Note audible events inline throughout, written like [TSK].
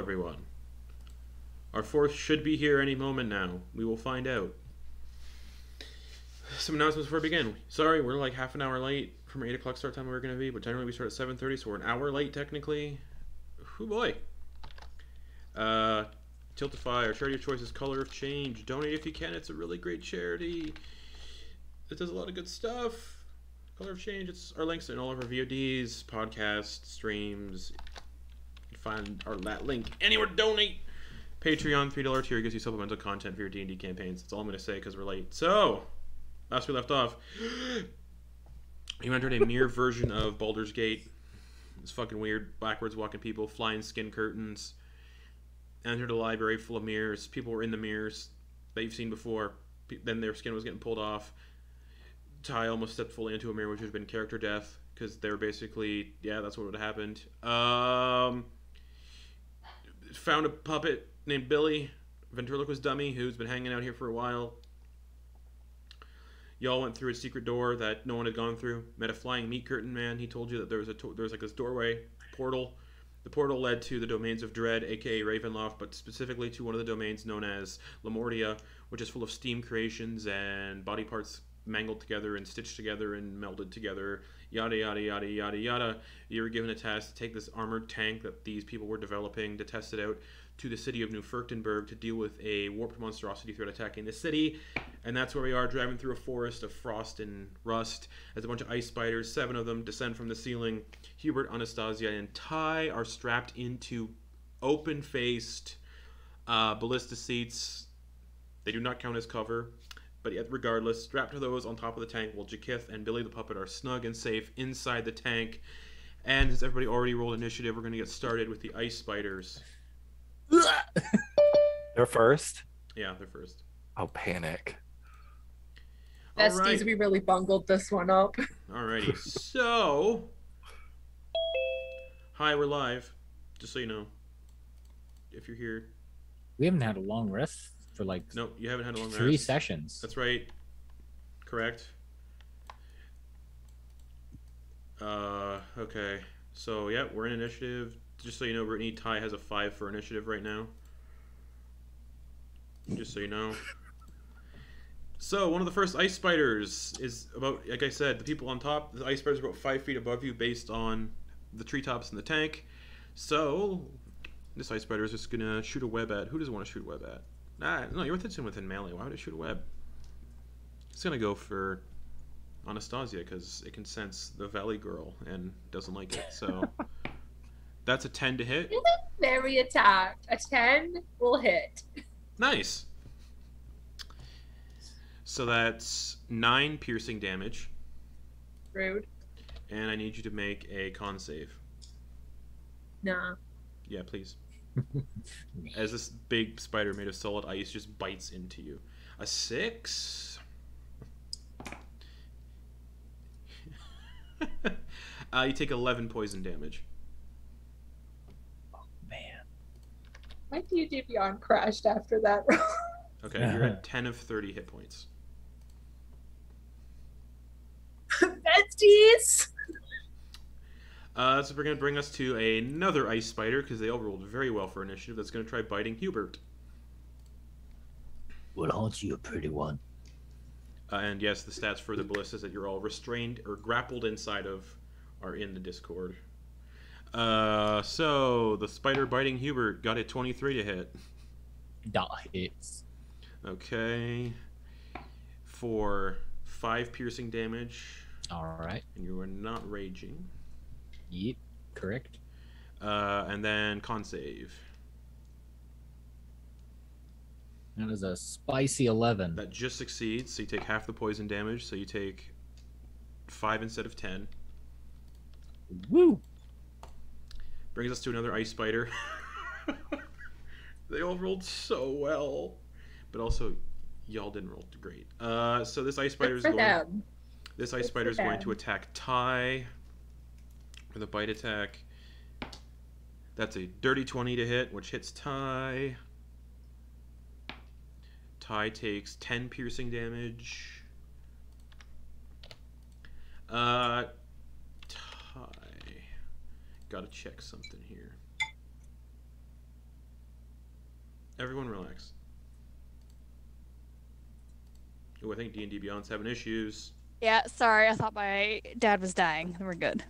everyone. Our fourth should be here any moment now. We will find out. Some announcements before we begin. Sorry, we're like half an hour late from our 8 o'clock start time we were going to be, but generally we start at 7.30, so we're an hour late technically. Oh boy. Uh, Tiltify, our charity of choice is Color of Change. Donate if you can. It's a really great charity. It does a lot of good stuff. Color of Change. It's our links in all of our VODs, podcasts, streams. Find our that link anywhere donate. Patreon, three dollar tier gives you supplemental content for your D and D campaigns. That's all I'm gonna say because we're late. So, last we left off, [GASPS] you entered a mirror version of Baldur's Gate. It's fucking weird. Backwards walking people, flying skin curtains. Entered a library full of mirrors. People were in the mirrors that you've seen before. Then their skin was getting pulled off. Tye almost stepped fully into a mirror, which have been character death because they were basically yeah, that's what would have happened. Um, found a puppet named Billy, ventriloquist dummy, who's been hanging out here for a while. Y'all went through a secret door that no one had gone through. Met a flying meat curtain man. He told you that there was a there was like this doorway portal. The portal led to the domains of Dread, aka Ravenloft, but specifically to one of the domains known as Lamordia, which is full of steam creations and body parts mangled together and stitched together and melded together. Yada yada yada yada yada. You were given a task to take this armored tank that these people were developing to test it out to the city of Neufurchtenburg to deal with a warped monstrosity threat attacking the city. And that's where we are, driving through a forest of frost and rust as a bunch of ice spiders, seven of them, descend from the ceiling. Hubert, Anastasia, and Tye are strapped into open faced uh, ballista seats. They do not count as cover. But yet, regardless, strapped to those on top of the tank, while Jy'kyth and Billy the puppet are snug and safe inside the tank. And since everybody already rolled initiative, we're going to get started with the ice spiders. [LAUGHS] They're first. Yeah, they're first. Oh, panic. All Besties, right. we really bungled this one up. [LAUGHS] Alrighty. so, hi, we're live. Just so you know, if you're here, We haven't had a long rest for like no, you haven't had a long three rest. sessions. That's right. Correct. Uh, okay. So yeah, we're in initiative. Just so you know, Brittany Tye has a five for initiative right now. Just so you know. So one of the first ice spiders is about, like I said, the people on top. The ice spiders are about five feet above you, based on the treetops in the tank. So this ice spider is just gonna shoot a web at. Who doesn't want to shoot a web at? Nah, no, you're within within melee. Why would it shoot a web? It's gonna go for Anastasia because it can sense the Valley Girl and doesn't like it. So [LAUGHS] that's a ten to hit. Very attacked. A 10 will hit. Nice. So that's nine piercing damage, Rude. and I need you to make a con save. Nah. Yeah, please. [LAUGHS] As this big spider made of solid ice just bites into you. A six. [LAUGHS] uh, you take eleven poison damage. Oh, man, My D&D Beyond crashed after that. [LAUGHS] Okay, you're at ten of thirty hit points. Besties! Uh, so we're gonna bring us to another ice spider because they all rolled very well for initiative. That's gonna try biting Hubert. what haunts you, a pretty one? Uh, and yes, the stats for the ballistas that you're all restrained or grappled inside of are in the Discord. Uh, so the spider biting Hubert got a 23 to hit. Dot hits. Okay. For five piercing damage, All right. and you are not raging. Yep. Correct. Uh, and then con save. That is a spicy eleven. That just succeeds, so you take half the poison damage, so you take five instead of ten. Woo! Brings us to another ice spider. [LAUGHS] they all rolled so well, but also y'all didn't roll great. Uh, so this ice spider is going. them. This ice spider is going to attack Tye with a bite attack. That's a dirty twenty to hit, which hits Tye. Tye takes ten piercing damage. Uh, Tye, gotta check something here. Everyone relax. Oh, I think D and D Beyond's having issues. Yeah, sorry. I thought my dad was dying. We're good.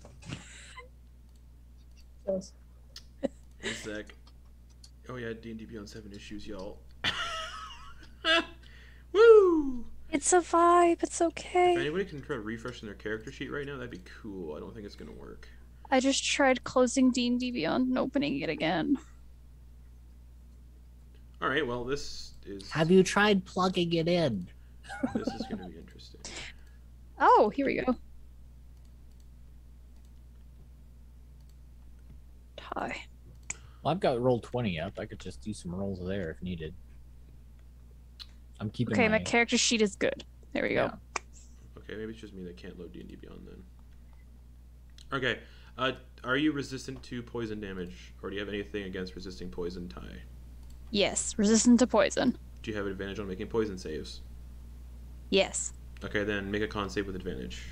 One sec. Oh yeah, D and D Beyond's having issues, y'all. [LAUGHS] Woo! It's a vibe. It's okay. If okay. anybody can try refreshing their character sheet right now, that'd be cool. I don't think it's gonna work. I just tried closing D and D Beyond and opening it again. All right, well this is Have you tried plugging it in? this is gonna be interesting. Oh, here we go. Tye. Well, I've got roll twenty up. I could just do some rolls there if needed. I'm keeping Okay, my, my character sheet is good. There we go. Okay, maybe it's just me that can't load D and D Beyond then. Okay, uh, are you resistant to poison damage, or do you have anything against resisting poison Tye? Yes, resistant to poison. Do you have advantage on making poison saves? Yes. Okay, then make a con save with advantage.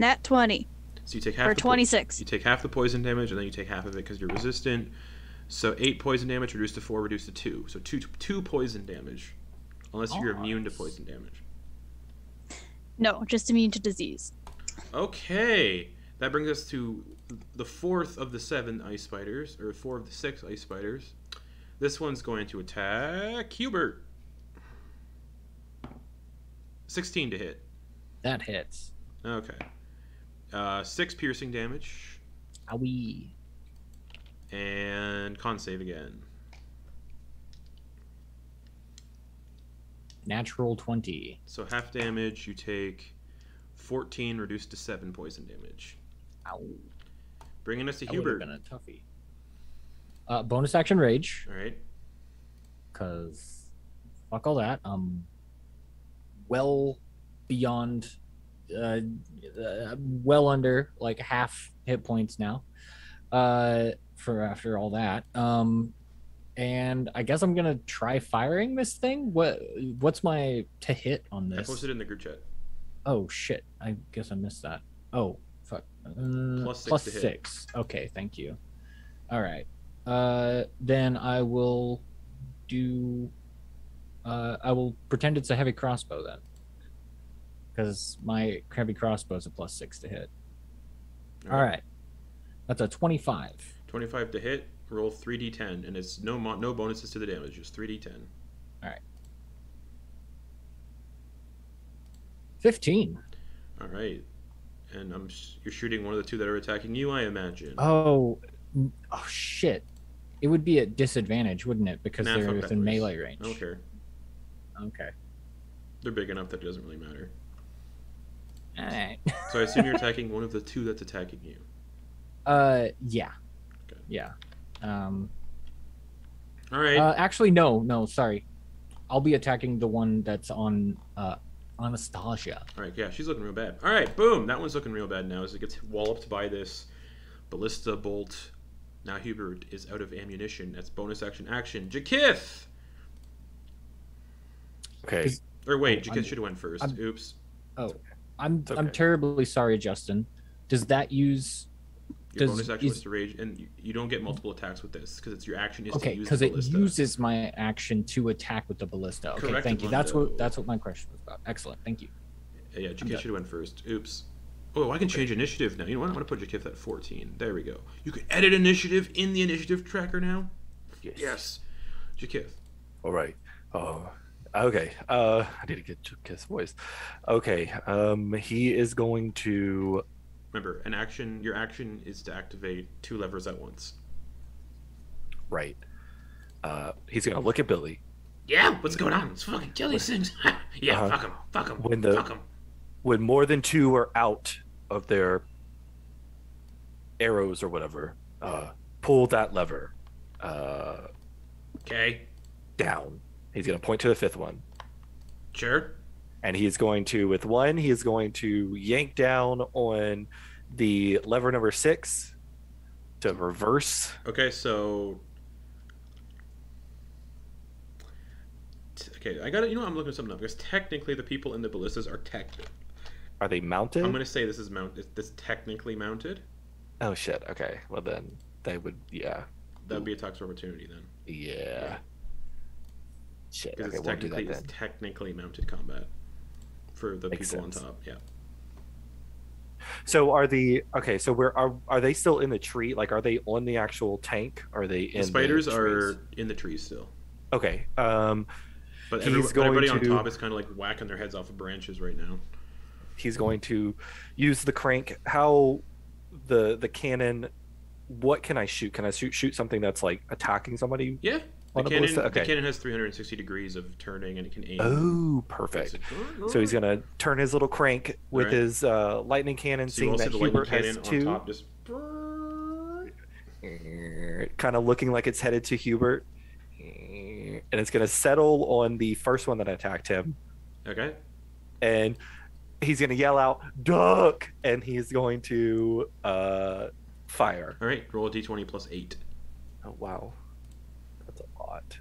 Nat 20 So you take half for the po- 26. You take half the poison damage, and then you take half of it because you're resistant. So eight poison damage reduced to four, reduced to two. So two two poison damage, unless you're immune to poison damage. No, just immune to disease. Okay, that brings us to the fourth of the seven ice spiders, or four of the six ice spiders. This one's going to attack Hubert. Sixteen to hit. that hits. Okay. Uh, six piercing damage Owie. and con save again. Natural twenty. So half damage, you take 14 reduced to 7 poison damage. Ow. Bringing us to That Hubert. been a toughie. Uh, bonus action rage, Alright. cause fuck all that. Um, well beyond, uh, well under like half hit points now. Uh, for after all that. Um, and I guess I'm gonna try firing this thing. What what's my to hit on this? I posted in the group chat. Oh shit! I guess I missed that. Oh fuck. Uh, Plus six plus to hit. six. Okay, thank you. All right. Uh, then I will do. Uh, I will pretend it's a heavy crossbow then, because my heavy crossbow is a plus six to hit. All right. That's a twenty-five. 25 to hit, roll 3d10, and it's no mo- no bonuses to the damage, just 3d10. All right. Fifteen. Alright. And I'm you're shooting one of the two that are attacking you, I imagine. Oh, oh shit! It would be at disadvantage, wouldn't it? Because Nah, they're within melee range. I don't care. Okay. They're big enough that it doesn't really matter. All right. So I assume you're attacking one of the two that's attacking you. Uh, yeah. Okay. Yeah. Um. Alright. Uh, actually, no, no, sorry. I'll be attacking the one that's on uh on Anastasia. Alright, yeah, she's looking real bad. Alright, boom! That one's looking real bad now as it gets walloped by this ballista bolt. Now Hubert is out of ammunition. That's bonus action action. Jy'kyth! Okay. Or wait, Oh, Jy'kyth should have went 1st I'm- Oops. Oh, I'm It's I'm terribly sorry, Justin. Does that use Your Does- bonus action was is- to rage, and you, you don't get multiple attacks with this because it's your action is okay? to use Because it uses my action to attack with the ballista. Okay, Correct, thank you. That's what that's what my question was about. Excellent, thank you. Yeah, yeah Jy'kyth should have went first. Oops. Oh, I can change initiative now. You know what? I'm gonna put Jy'kyth at 14. There we go. You can edit initiative in the initiative tracker now. Yes. Yes. Jy'kyth. All right. Oh, okay. Uh, I need to get to Kiss voice. Okay. Um, he is going to. Remember, an action. Your action is to activate two levers at once. Right. Uh, he's gonna look at Billy. Yeah, what's going on? Let's fucking kill these things. [LAUGHS] yeah, Uh-huh. fuck them, fuck them, When the- fuck them. When more than two are out of their arrows or whatever, uh, pull that lever. Uh, Okay, down. He's gonna point to the fifth one. sure. and he's going to with one he is going to yank down on the lever number six to reverse Okay, so. Okay, I got to You know, what? I'm looking something up because technically the people in the ballistas are tech. are they mounted I'm gonna say this is mount. This technically mounted. Oh shit. Okay. Well then they would. Yeah. That would be attacks of opportunity then. Yeah. Shit. Because Okay, it's technically that it's technically mounted combat for the Makes people sense. on top. Yeah. So are the okay? So where are are they still in the tree? Like, are they on the actual tank? Are they in The spiders the are in the trees still, okay. Um, but He's every- everybody on to- top is kind of like whacking their heads off of branches right now. he's going to use the crank. How the the cannon? What can I shoot? Can I shoot shoot something that's like attacking somebody? Yeah. The cannon, ballista? the cannon has 360 degrees of turning and it can aim. Oh, perfect. So he's gonna turn his little crank with Alright. his uh, lightning cannon, So seeing that Hubert has two. top just. [LAUGHS] kind of looking like it's headed to Hubert. And it's going to settle on the first one that attacked him. Okay. And he's going to yell out, Duck! And he's going to uh, fire. All right. Roll a d20 plus eight. Oh, wow. That's a lot.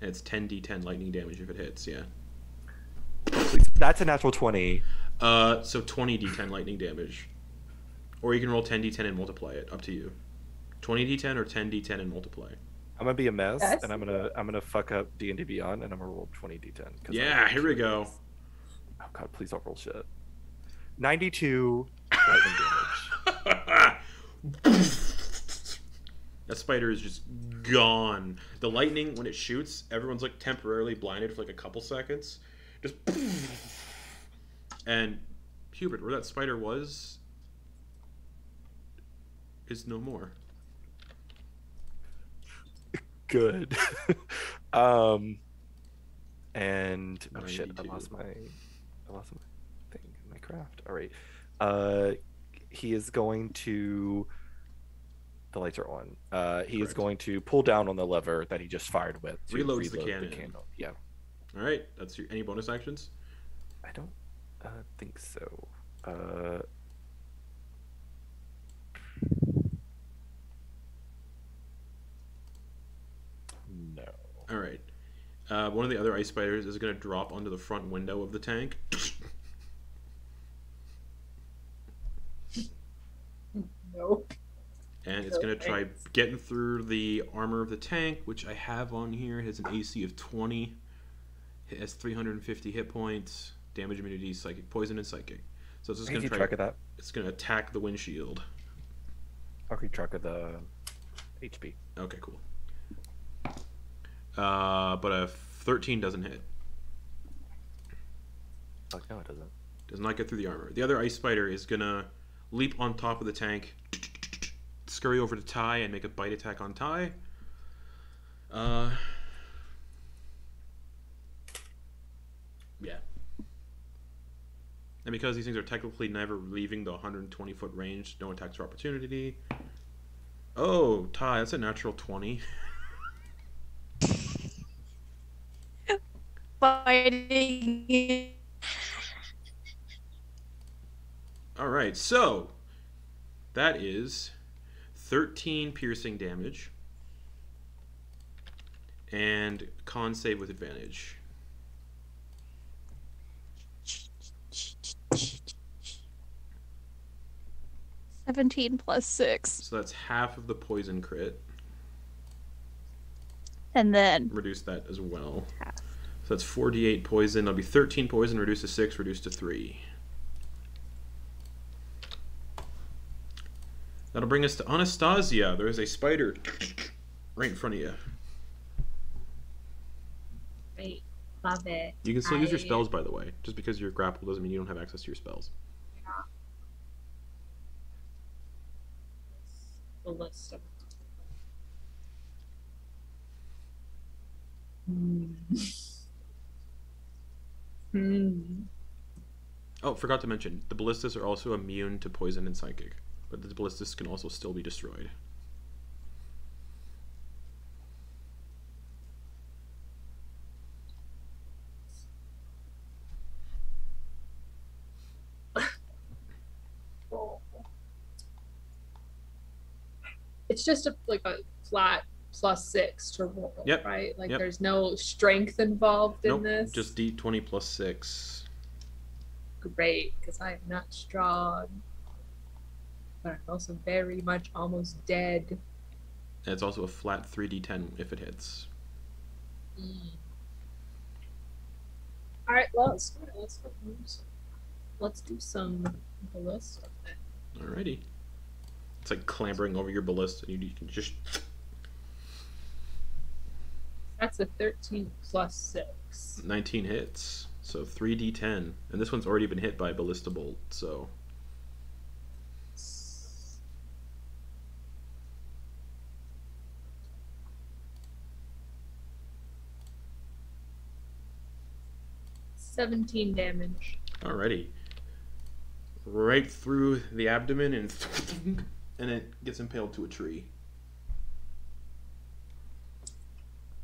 And it's 10d10 lightning damage if it hits. Yeah. That's a natural 20. Uh, so 20d10 lightning damage, or you can roll 10d10 and multiply it. Up to you. 20d10 or 10d10 and multiply. I'm gonna be a mess, Yes. and I'm gonna I'm gonna fuck up D and D Beyond, and I'm gonna roll 20d10. Yeah, here we go. Oh god, please don't roll shit. 92 [LAUGHS] lightning damage. [LAUGHS] that spider is just gone. The lightning, when it shoots, everyone's like temporarily blinded for like a couple seconds. Just. [LAUGHS] And Hubert, where that spider was, is no more. Good. [LAUGHS] um, and oh shit, I lost my I lost my thing, my craft. All right. Uh, he is going to. The lights are on. Uh, he is going to pull down on the lever that he just fired with. To Reloads the reload cannon. candle. Yeah, All right, that's your any bonus actions. I don't uh, think so. Uh, no. All right. Uh, one of the other ice spiders is going to drop onto the front window of the tank. [LAUGHS] [LAUGHS] Nope. And it's going to try getting through the armor of the tank, which I have on here. It has an AC of 20. It has 350 hit points, damage immunity, psychic poison, and psychic. So it's just I going keep to track try. of that. It's going to attack the windshield. I'll keep track of the HP. Okay, cool. Uh, but a 13 doesn't hit. No, it doesn't. Does not get through the armor. The other ice spider is gonna leap on top of the tank, scurry over to Tye and make a bite attack on Tye. Uh, yeah. And because these things are technically never leaving the 120 foot range, no attacks for opportunity. Oh, Tye, that's a natural 20. [LAUGHS] Fighting. All right, so that is 13 piercing damage and con save with advantage. Seventeen plus six, So that's half of the poison crit. and then Reduce that as well. Half. So that's 48 poison. That'll be 13 poison, reduced to 6, reduced to 3. That'll bring us to Anastasia. There is a spider right in front of you. Great. Love it. You can still use your spells, by the way. Just because you're grappled doesn't mean you don't have access to your spells. The list of. Hmm. [LAUGHS] Hmm. Oh, forgot to mention, the ballistas are also immune to poison and psychic, but the ballistas can also still be destroyed. It's just a like a flat plus six to roll, Yep. right? Like Yep. there's no strength involved in Nope, this. just d20 plus 6. great because I'm not strong. But I'm also very much almost dead. And it's also a flat 3d10 if it hits. Hmm. All right, well, let's go. Let's go. Let's do some ballista. Alrighty. It's like clambering over your ballista. You, you can just. That's a 13 plus 6. 19 hits. So 3d10. And this one's already been hit by a ballista bolt, so. Seventeen damage. Alrighty. Right through the abdomen and. And it gets impaled to a tree.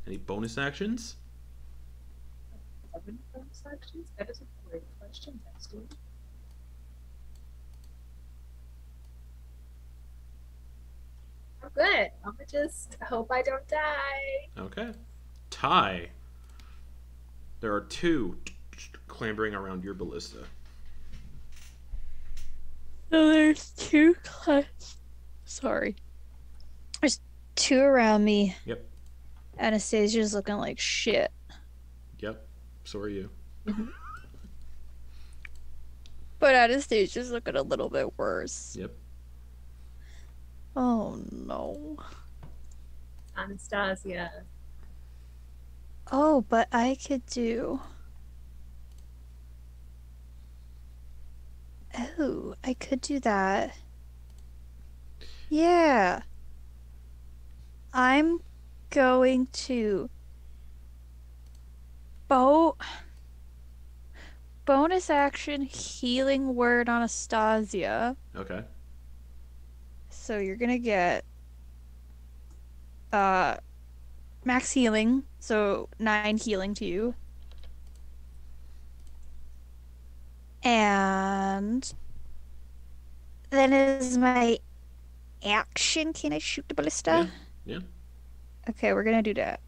Any bonus actions? Seven bonus actions? That is a great question. Excellent. I'm oh, good. I'm gonna just hope I don't die. Okay. Tye. There are two clambering around your ballista. So there's two class. Sorry. There's two around me. Yep. Anastasia's looking like shit. Yep. So are you. Mm-hmm. But Anastasia's looking a little bit worse. Yep. Oh no. Anastasia. Oh, but I could do. Oh, I could do that. Yeah. I'm going to. Bo. Bonus action healing word Anastasia. Okay. So you're gonna get uh max healing, so nine healing to you. And then is my action. Can I shoot the ballista? Yeah, yeah. Okay, we're gonna do that.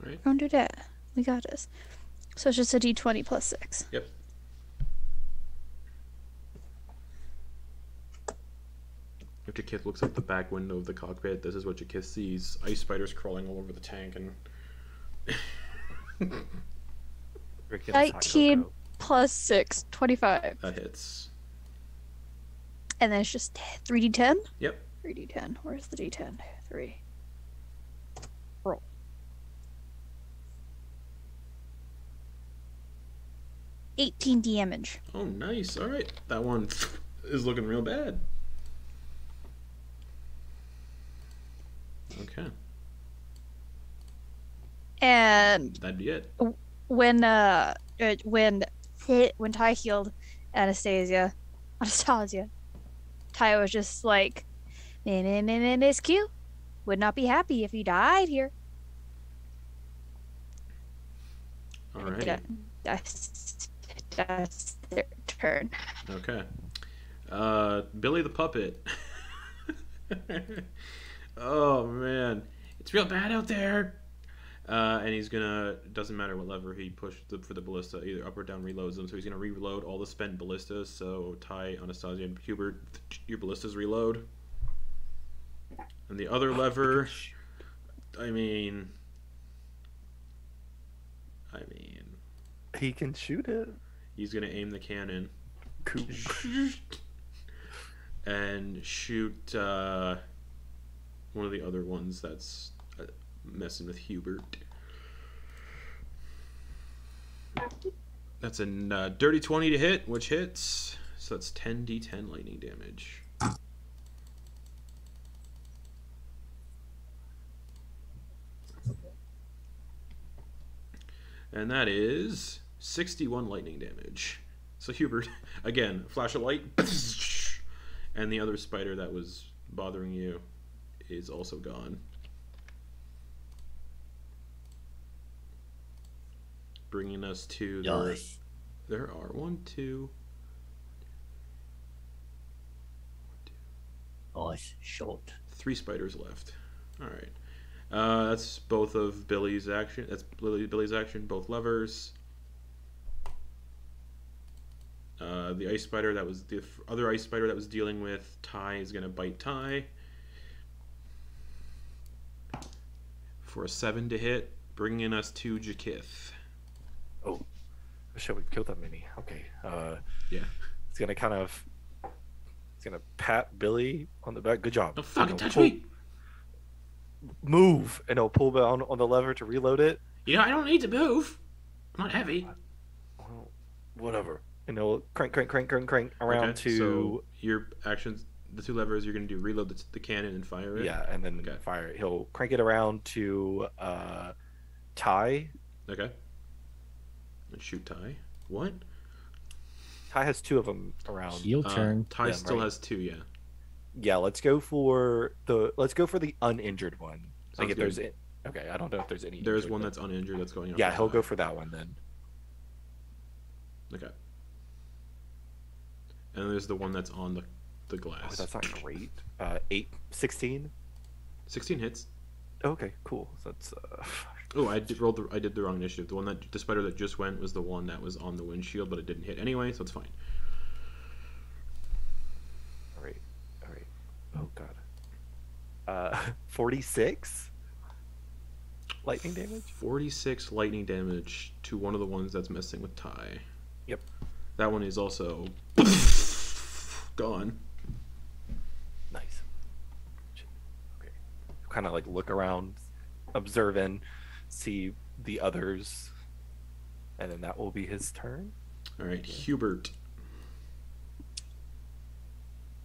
Right. We're gonna do that. We got this. So it's just a D twenty plus six. Yep. If Jy'kyth looks out the back window of the cockpit, this is what Jy'kyth sees. Ice spiders crawling all over the tank and [LAUGHS] Drinking a Taco 19. Coke. Plus six, 25. that hits. And then it's just 3d10? Yep. 3d10. Where's the d10? 3. Roll. Eighteen damage. Oh, nice. All right. That one [LAUGHS] is looking real bad. Okay. And That'd be it. when uh uh, when when Tye healed Anastasia, [LAUGHS] Anastasia, Tye was just like, "Nah, nah, nah, nah, Miss Q would not be happy if he died here." All right. That's that's their turn. Okay. Uh, Billy the puppet. [LAUGHS] oh man, it's real bad out there. Uh, and he's gonna doesn't matter what lever he pushed the, for the ballista, either up or down reloads them. So he's gonna reload all the spent ballistas. So Tye, Anastasia, and Hubert, your ballistas reload. And the other lever, I mean, I mean, He can shoot it. he's gonna aim the cannon. Cool. [LAUGHS] and shoot uh, one of the other ones that's messing with Hubert. That's a uh, dirty 20 to hit, which hits. So that's 10d10 lightning damage. And that is 61 lightning damage. So Hubert, [LAUGHS] again, flash a light, [LAUGHS] and the other spider that was bothering you is also gone. Bringing us to there, Yes. there are one, two, Nice shot. three spiders left. All right, uh, that's both of Billy's action. That's Billy, Billy's action. Both levers. Uh, the ice spider that was the other ice spider that was dealing with Tye is gonna bite Tye for a seven to hit, bringing us to Jy'kyth. Shit, we killed that many. Okay. Uh, Yeah. It's gonna kind of. It's gonna pat Billy on the back. Good job. Don't fucking touch pull- me! Move, and he'll pull down on the lever to reload it. You know I don't need to move. I'm not heavy. Well, whatever. And he'll crank, crank, crank, crank, crank around Okay, to so your actions, the two levers you're gonna do: reload the, the cannon and fire it. yeah, and then Okay. fire. it. He'll crank it around to uh, Tye. Okay. And shoot Tye. What? Tye has two of them around. Heel Uh, turn. Tye Yeah, still right. has two. Yeah. Yeah, let's go for the let's go for the uninjured one. Sounds like if good. there's it. Okay, I don't know if there's any. There's one but- that's uninjured that's going. Yeah, he'll go for that one then. Okay. And there's the one that's on the the Oh, glass. that's not great. Uh, eight, 16? 16 hits. Okay, cool. So that's uh, Oh, I did roll the I did the wrong initiative. The one that the spider that just went was the one that was on the windshield, but it didn't hit anyway, so it's fine. all right, all right. Oh god. Uh, [LAUGHS] 46 lightning damage. 46 lightning damage to one of the ones that's messing with Tye. Yep. That one is also gone. Nice. Okay. Kind of like look around, observing, see the others, and then that will be his turn. All right, Hubert.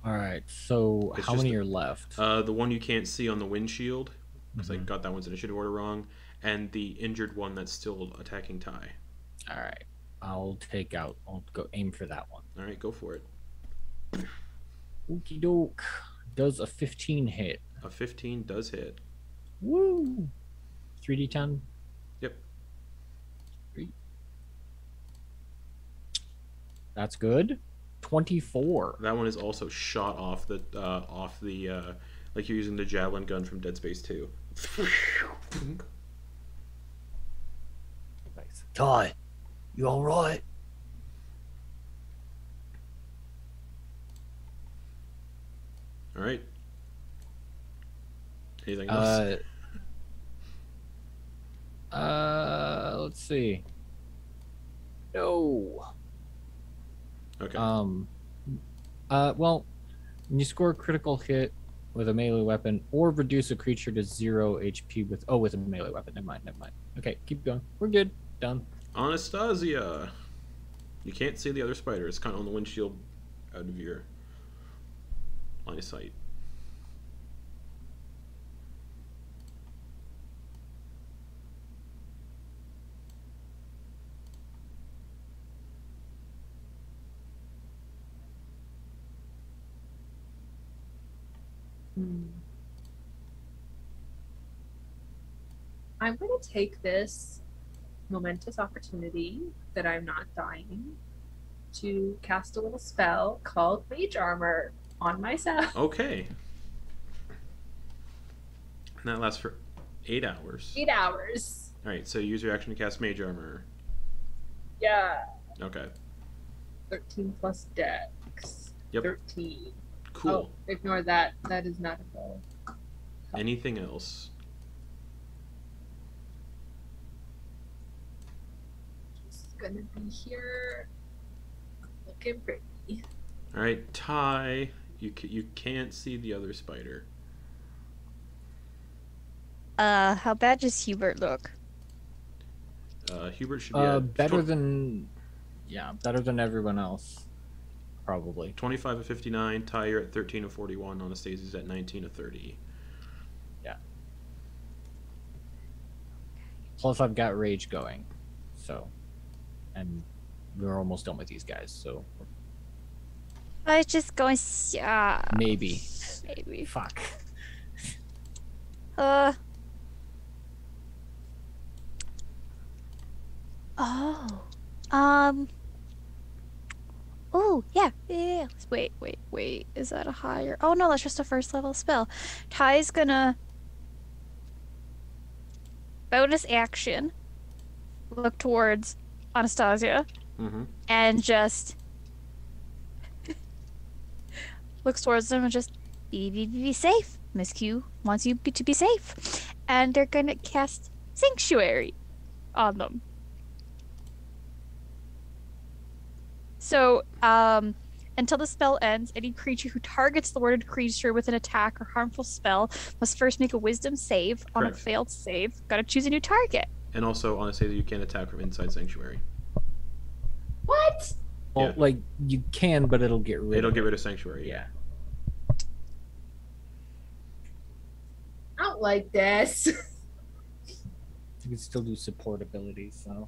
All right. So It's how many a- are left? Uh, the one you can't see on the windshield, because I Mhm. got that one's initiative order wrong, and the injured one that's still attacking Tye. All right. I'll take out. I'll go aim for that one. All right, go for it. Okie doke. Does a 15 hit? A 15 does hit. Woo. 3d10. Yep. Three. That's good. 24. That one is also shot off the uh, off the uh, like you're using the javelin gun from Dead Space 2. Nice. Tye, you all right? All right. Anything else? Uh, uh, let's see. No. okay. Um, uh, well, when you score a critical hit with a melee weapon or reduce a creature to zero HP with oh with a melee weapon. Never mind. Never mind. Okay, keep going. We're good. Done. Anastasia. You can't see the other spider. It's kind of on the windshield out of your line of sight. Hmm. I'm going to take this momentous opportunity that I'm not dying to cast a little spell called Mage Armor on myself. [LAUGHS] Okay. And that lasts for eight hours. Eight hours. All right. So use your action to cast Mage Armor. Yeah. Okay. 13 plus dex. Yep. 13. Cool. Oh, ignore that. That is not a roll. Anything else? Just gonna be here looking pretty. All right, Tye. You ca- you can't see the other spider. Uh, how bad does Hubert look? Uh, Hubert should be Uh, better than, yeah, better than everyone else, probably. 25 of 59. Tye, you're at 13 of 41. Anastasia's at 19 of 30. Yeah. Plus, I've got rage going, so, and we're almost done with these guys, so I was just going. s- Uh, maybe. maybe. Fuck. Uh. Oh. Um. Oh yeah, yeah, yeah. Wait, wait, wait. Is that a higher? Oh no, that's just a first level spell. Tye's gonna bonus action look towards Anastasia Mm-hmm. and just [LAUGHS] looks towards them and just be be be, be safe. Miss Q wants you to be safe, and they're gonna cast sanctuary on them. So, um, until the spell ends, any creature who targets the worded creature with an attack or harmful spell must first make a Wisdom save. On a failed save, gotta choose a new target. And also, on a save that you can't attack from inside sanctuary. What? Well, Yeah. like you can, but it'll get rid. It'll of get rid of sanctuary. Yeah. I don't like this. [LAUGHS] You can still do support abilities. So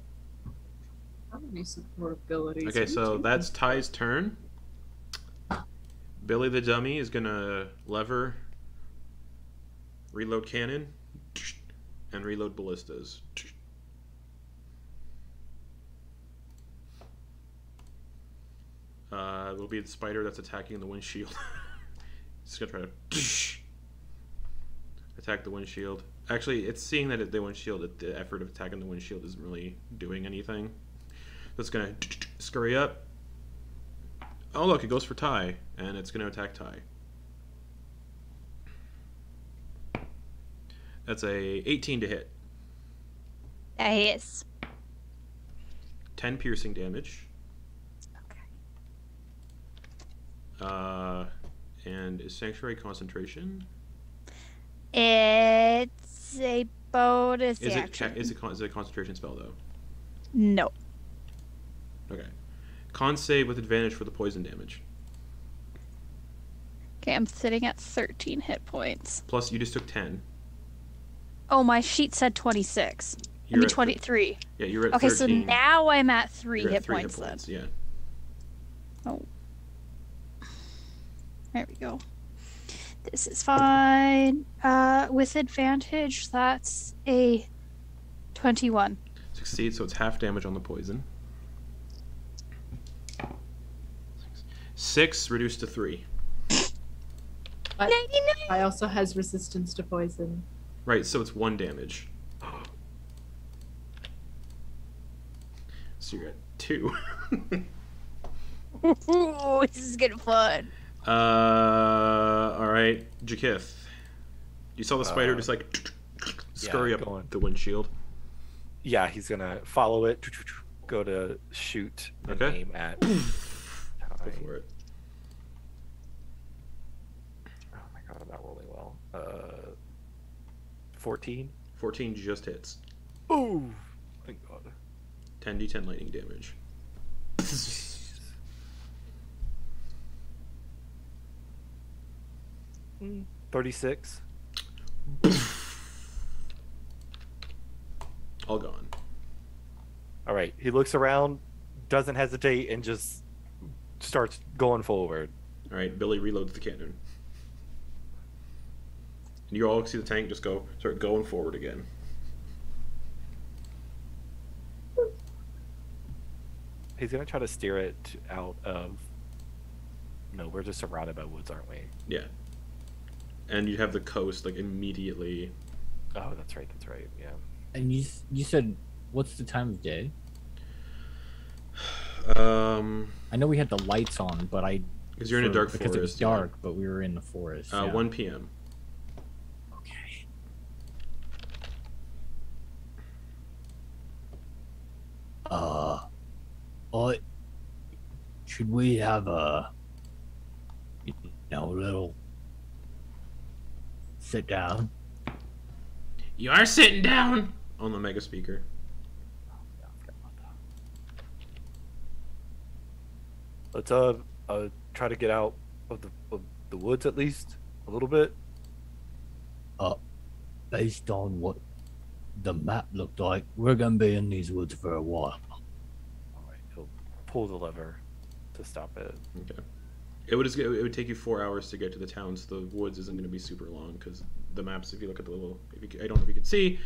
I'm support abilities. Okay, so that's Tye's turn. Billy the dummy is gonna lever, reload cannon, and reload ballistas. Uh, it'll be the spider that's attacking the windshield. [LAUGHS] it's gonna try to [LAUGHS] attack the windshield. Actually, it's seeing that the windshield, the effort of attacking the windshield isn't really doing anything. So it's gonna scurry up. Oh look, it goes for Tye, and it's gonna attack Tye. That's a 18 to hit, Nice. 10 piercing damage. Okay. Uh, and is Sanctuary concentration? It's a bonus Is action. ca- is it is it a concentration spell though? no. Okay. Con save with advantage for the poison damage. Okay, I'm sitting at 13 hit points. Plus, you just took 10. Oh, my sheet said 26. I You're mean at thir- 23. yeah, you're at Okay, so now I'm at 3 You're at hit three points then. Yeah. Oh. There we go. This is fine. Uh, with advantage, that's a 21. Succeed, so it's half damage on the poison. Six reduced to three. But 99. I also has resistance to poison. Right, so it's one damage. So you're at two. [LAUGHS] Ooh, this is getting fun. uh, all right, Jy'kyth. You saw the spider Uh, just like [TSK] scurry yeah, up go on. the windshield. Yeah, he's gonna follow it, go to shoot and Okay. aim at. [CLEARS THROAT] Go for it. Oh my god, I'm not rolling well. Uh, fourteen. 14 just hits. Ooh, thank God. 10d10 lightning damage. Mm, [LAUGHS] Thirty-six. All gone. All right, he looks around, doesn't hesitate, and just starts going forward. All right, Billy reloads the cannon. And you all see the tank just go start going forward again. He's gonna try to steer it out of. No, we're just surrounded by woods, aren't we? Yeah. And you have the coast like immediately. Oh, that's right. That's right. Yeah. and you you said what's the time of day? Um, I know we had the lights on, but I because you're in a dark because forest. it was yeah. dark, but we were in the forest. Uh, yeah. 1 p.m. Okay. Uh, what should we have a you know little sit down? You are sitting down on the mega speaker. Yeah, I forgot about that. Let's uh, uh try to get out of the of the woods at least a little bit. Uh, Based on what the map looked like, we're gonna be in these woods for a while. All right, he'll pull the lever to stop it. Okay. It would just, it would take you four hours to get to the town, so the woods isn't going to be super long because the maps. If you look at the little, if you, c- I don't know if you could see,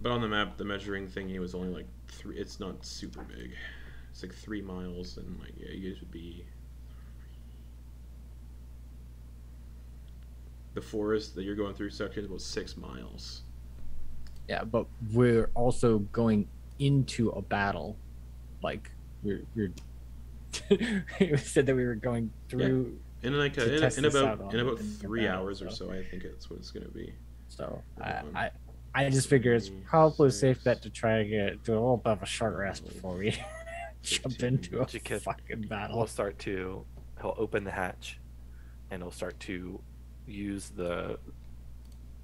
but on the map, the measuring thingy was only like three. It's not super big. It's like three miles, and like yeah, you guys would be. The forest that you're going through section is about six miles. Yeah, but we're also going into a battle. Like we're we're [LAUGHS] we said that we were going through In like a, in, in about in about three battle, hours or so. so, I think it's what it's gonna be. So I. I I just figure it's probably a safe bet to try to get do a little bit of a short rest before we jump into a Just kid- fucking He'll start to he'll open the hatch, and he'll start to use the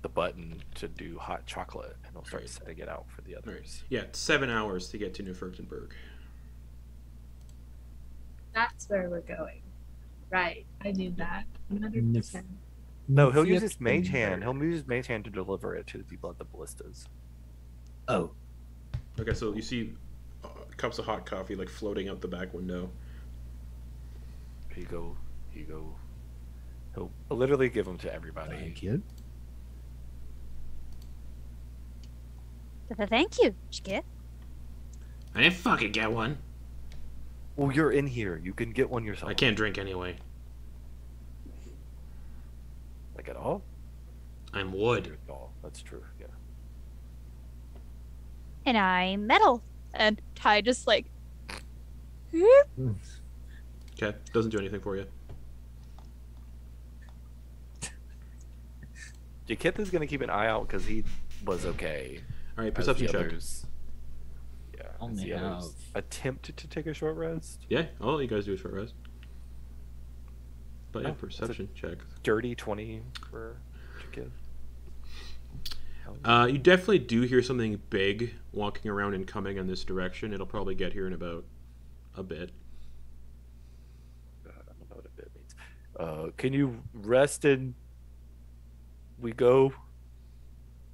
the button to do hot chocolate, and he'll start Right. setting it out for the others. Yeah, seven hours to get to Neufurchtenburg. That's where we're going. Right. I knew that. 100%. No, he'll use his Yep. mage hand. He'll use his mage hand to deliver it to the people at the ballistas. Oh, Okay, so you see cups of hot coffee like floating out the back window. Here you go. Here you go. He'll literally give them to everybody. thank you. Th- Thank you, Shkit. I didn't fucking get one. Well, you're in here. You can get one yourself. I can't drink anyway. Like at all? I'm wood. At all. That's true. Yeah. And I'm metal. And Tye just like Okay, doesn't do anything for you. Jy'kyth is gonna keep an eye out because he was okay. All right, perception the check. others- Yeah. as Only the others have- attempted to take a short rest. Yeah, all you guys do is short rest. But yeah, Oh, perception check. Dirty twenty for Jy'kyth. Uh, you definitely do hear something big walking around and coming in this direction. It'll probably get here in about a bit. Uh, I don't know what a bit means. Uh, can you rest and we go?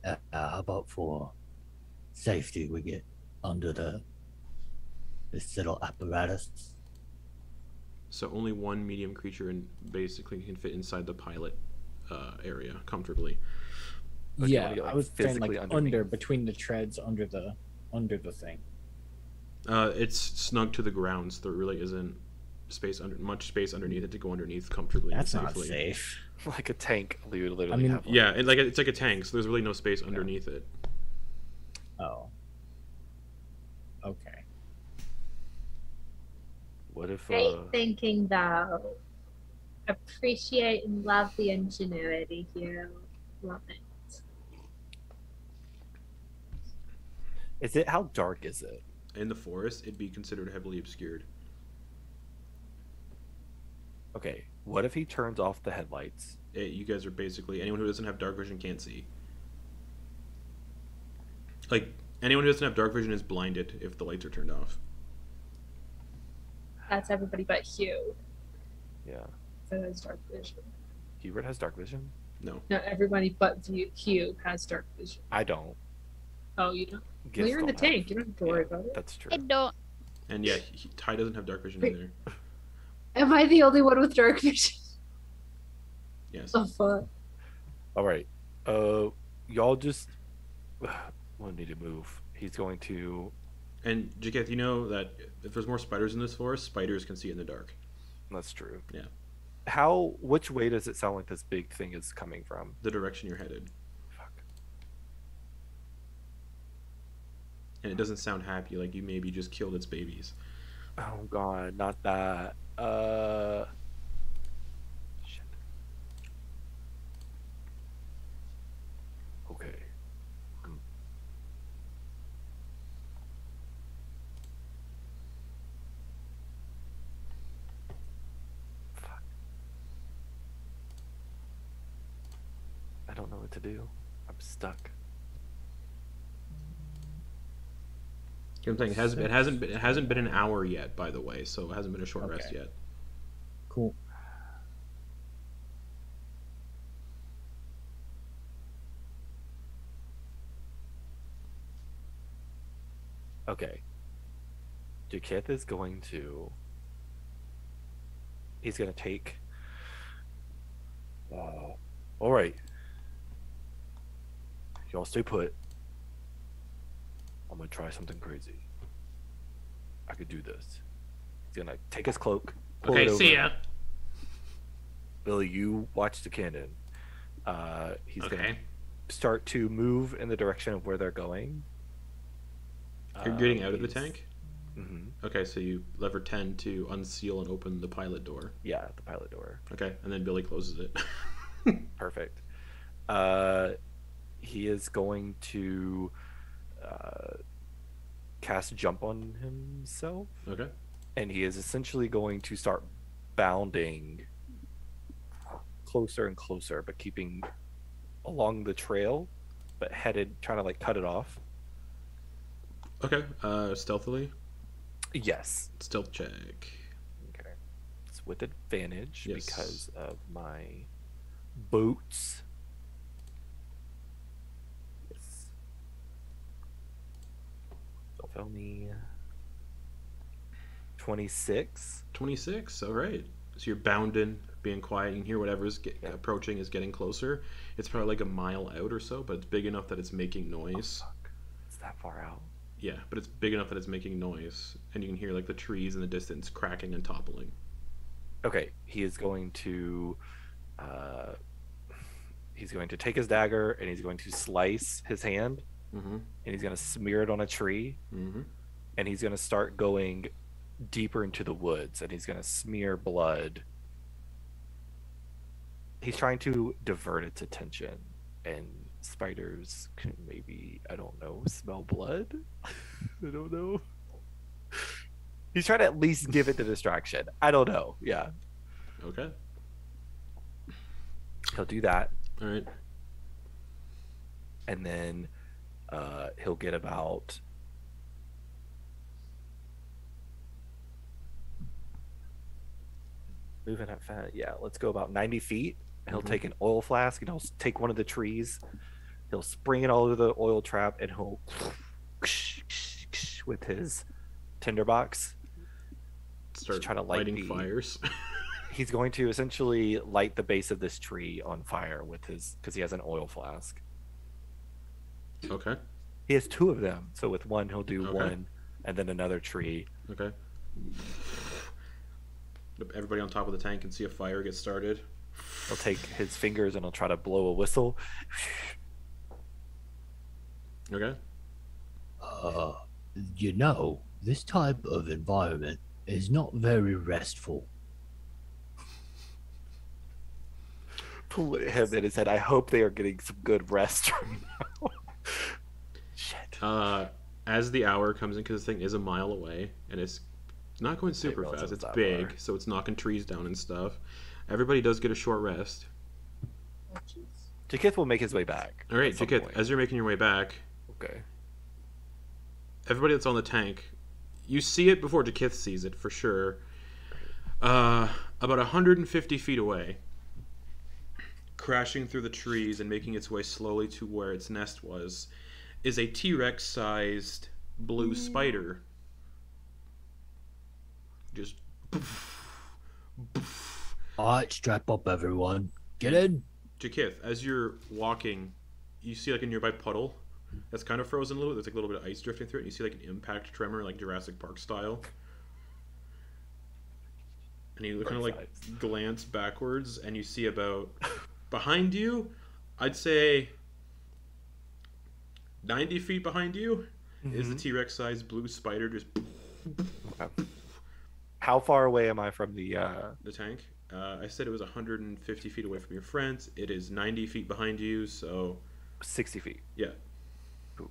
Uh, uh, how about for safety, we get under the this little apparatus? So only one medium creature and basically can fit inside the pilot uh, area comfortably. Or Yeah, wanna I like, was saying physically like under between the treads under the under the thing. Uh, it's snug to the ground, so there really isn't space under much space underneath it to go underneath comfortably That's and not safely. safe. [LAUGHS] like a tank. You would literally I mean, have one. Yeah, and like it's like a tank, so there's really no space underneath it. Oh. Okay. What if Great uh, thinking, though. Appreciate and love the ingenuity here. Love it. Is it how dark is it? In the forest, it'd be considered heavily obscured. Okay. What if he turns off the headlights? It, you guys are basically anyone who doesn't have dark vision can't see. Like anyone who doesn't have dark vision is blinded if the lights are turned off. That's everybody but Hugh. Yeah. Who has dark vision. Hubert has dark vision. No. No, everybody but View- Hugh has dark vision. I don't. Oh, you don't? Gith well, you're in the don't have- tank. You don't have to worry Yeah, about it. That's true. I don't And yeah, he, Tye doesn't have dark vision Wait. either. Am I the only one with dark vision? Yes. Oh, fuck. All right. Uh, y'all just [SIGHS] we'll need to move. He's going to. And Jy'kyth, you know that if there's more spiders in this forest, spiders can see in the dark. That's true. Yeah. How? Which way does it sound like this big thing is coming from? The direction you're headed. Fuck. And it doesn't sound happy, like you maybe just killed its babies. Oh God, not that. Uh. Okay. Fuck. I don't know what to do. I'm stuck. You know what I'm saying it hasn't it hasn't been, it hasn't been an hour yet, by the way, so it hasn't been a short rest yet. Cool. Okay. Jy'kyth is going to. He's going to take. Uh, all right. Y'all stay put. I'm to try something crazy. I could do this. He's going to take his cloak. Okay, see ya. Billy, you watch the cannon. Uh, he's gonna start to move in the direction of where they're going. You're getting out of the tank? Mhm. Okay, so you lever 10 to unseal and open the pilot door. Yeah, the pilot door. Okay, and then Billy closes it. [LAUGHS] Perfect. Uh, he is going to uh, cast jump on himself, okay. and he is essentially going to start bounding closer and closer, but keeping along the trail, but headed trying to like cut it off. Okay, uh, stealthily. Yes. Stealth check. Okay. It's with advantage Yes. because of my boots. Yes. Me. 26. 26, alright. So you're bounding, being quiet. You can hear whatever's get, Yeah. approaching is getting closer. It's probably like a mile out or so, but it's big enough that it's making noise. Fuck. It's that far out. Yeah, but it's big enough that it's making noise. And you can hear like the trees in the distance cracking and toppling. Okay, he is going to uh he's going to take his dagger and he's going to slice his hand Mm-hmm. and he's going to smear it on a tree Mm-hmm. and he's going to start going deeper into the woods and he's going to smear blood. He's trying to divert its attention and spiders can maybe, I don't know, smell blood? [LAUGHS] I don't know. He's trying to at least give it the distraction. I don't know. Yeah. Okay. He'll do that Alright. and then uh, he'll get about moving at fast. Yeah, let's go about ninety feet. He'll Mhm. take an oil flask and he'll take one of the trees. He'll spring it all over the oil trap and he'll [LAUGHS] with his tinderbox. Start try to light lighting the- fires. [LAUGHS] He's going to essentially light the base of this tree on fire with his because he has an oil flask. Okay. He has two of them, so with one he'll do Okay. one, and then another tree. Okay. Everybody on top of the tank can see a fire get started. He'll take his fingers and he'll try to blow a whistle. Okay. Uh, you know, this type of environment is not very restful. Pull him in his head. I hope they are getting some good rest [LAUGHS] right now. Shit. Uh, as the hour comes in, because this thing is a mile away and it's not going super realize fast. It's big, far. so it's knocking trees down and stuff. Everybody does get a short rest. Oh. Jy'kyth will make his way back. All right, at Jy'kyth, point. as you're making your way back, Okay. everybody that's on the tank, you see it before Jy'kyth sees it for sure. Uh, about 150 feet away, crashing through the trees and making its way slowly to where its nest was, is a T-Rex sized blue mm. spider. Just All right, strap up, everyone. Get in. Jy'kyth, as you're walking, you see like a nearby puddle that's kind of frozen a little. There's like a little bit of ice drifting through it. And you see like an impact tremor, like Jurassic Park style. And you kind of like Park-sized. glance backwards, and you see about behind you, I'd say ninety feet behind you is the Mhm. T-Rex sized blue spider just How far away am I from the? uh the tank. Uh, I said it was 150 feet away from your friends. It is 90 feet behind you, so 60 feet. Yeah. Cool.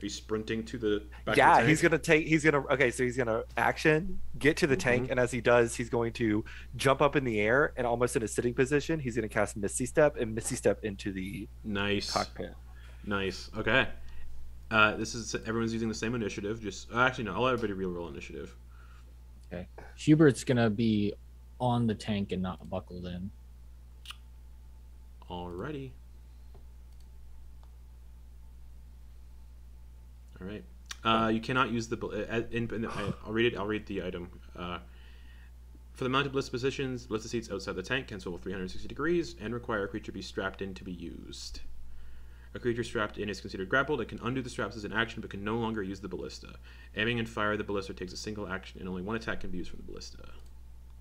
Are you sprinting to the back? yeah, the he's gonna take. He's gonna. Okay, so he's gonna action, get to the tank, Mhm. and as he does, he's going to jump up in the air and almost in a sitting position. He's gonna cast Misty Step and Misty Step into the Nice, cockpit. Nice. Okay. Uh, this is everyone's using the same initiative. Just uh, actually, no. I'll let everybody reroll initiative. Okay. Hubert's gonna be on the tank and not buckled in. Alrighty. All right. Uh, you cannot use the. Uh, in, in, I- I'll read it. I'll read the item. Uh, for the mounted ballista positions, ballista seats outside the tank can swivel 360 degrees and require a creature be strapped in to be used. A creature strapped in is considered grappled It can undo the straps as an action but can no longer use the ballista. Aiming and fire the ballista takes a single action and only one attack can be used from the ballista.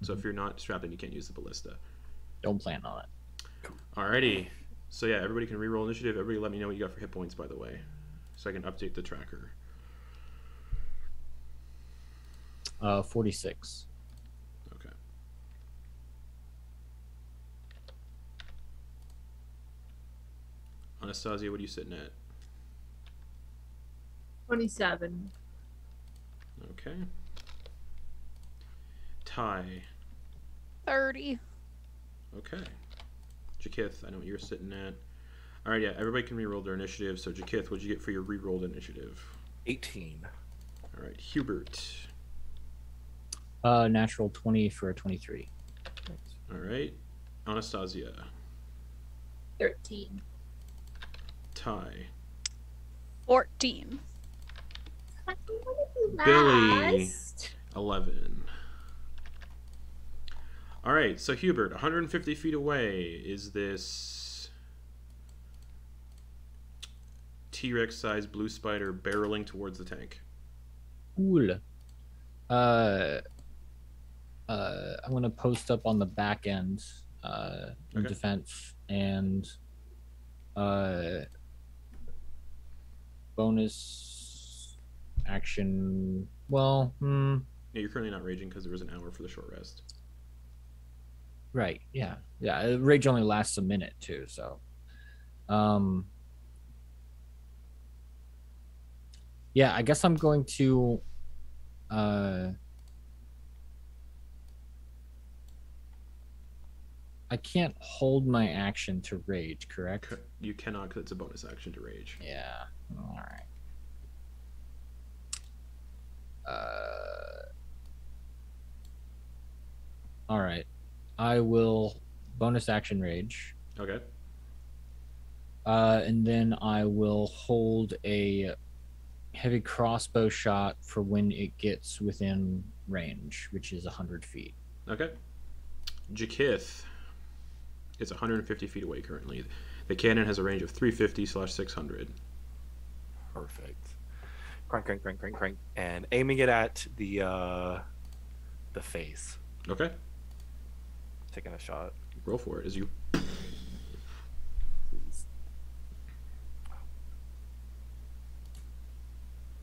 So if you're not strapped in, you can't use the ballista. Don't plan on it. Alrighty. So yeah, everybody can reroll initiative. Everybody let me know what you got for hit points, by the way. So I can update the tracker. Uh, 46. Okay. Anastasia, what are you sitting at? 27. Okay. Tye. 30. Okay. Jy'kyth, I know what you're sitting at. All right, yeah, everybody can re-roll their initiative. So, Jy'kyth, what'd you get for your re-rolled initiative? 18. All right, Hubert. Uh, natural 20 for a 23. All right, Anastasia. 13. Tye. 14. I wanna be Billy. 11. All right, so Hubert, 150 feet away is this T Rex sized blue spider barreling towards the tank. Cool. Uh, uh, I'm gonna post up on the back end, uh, in Okay. defense, and uh, bonus action. Well, hmm, Yeah, you're currently not raging because there was an hour for the short rest. right, yeah, yeah. uh, Rage only lasts a minute too, so, um, yeah. I guess I'm going to, uh. I can't hold my action to rage, correct? You cannot because it's a bonus action to rage. Yeah. All right. Uh. All right. I will bonus action rage, Okay. uh, and then I will hold a heavy crossbow shot for when it gets within range, which is hundred feet. Okay. Jy'kyth is 150 feet away currently. The cannon has a range of 350 slash 600. Perfect. Crank, crank, crank, crank, crank, and aiming it at the uh, the face. Okay. Taking a shot. Roll for it as you.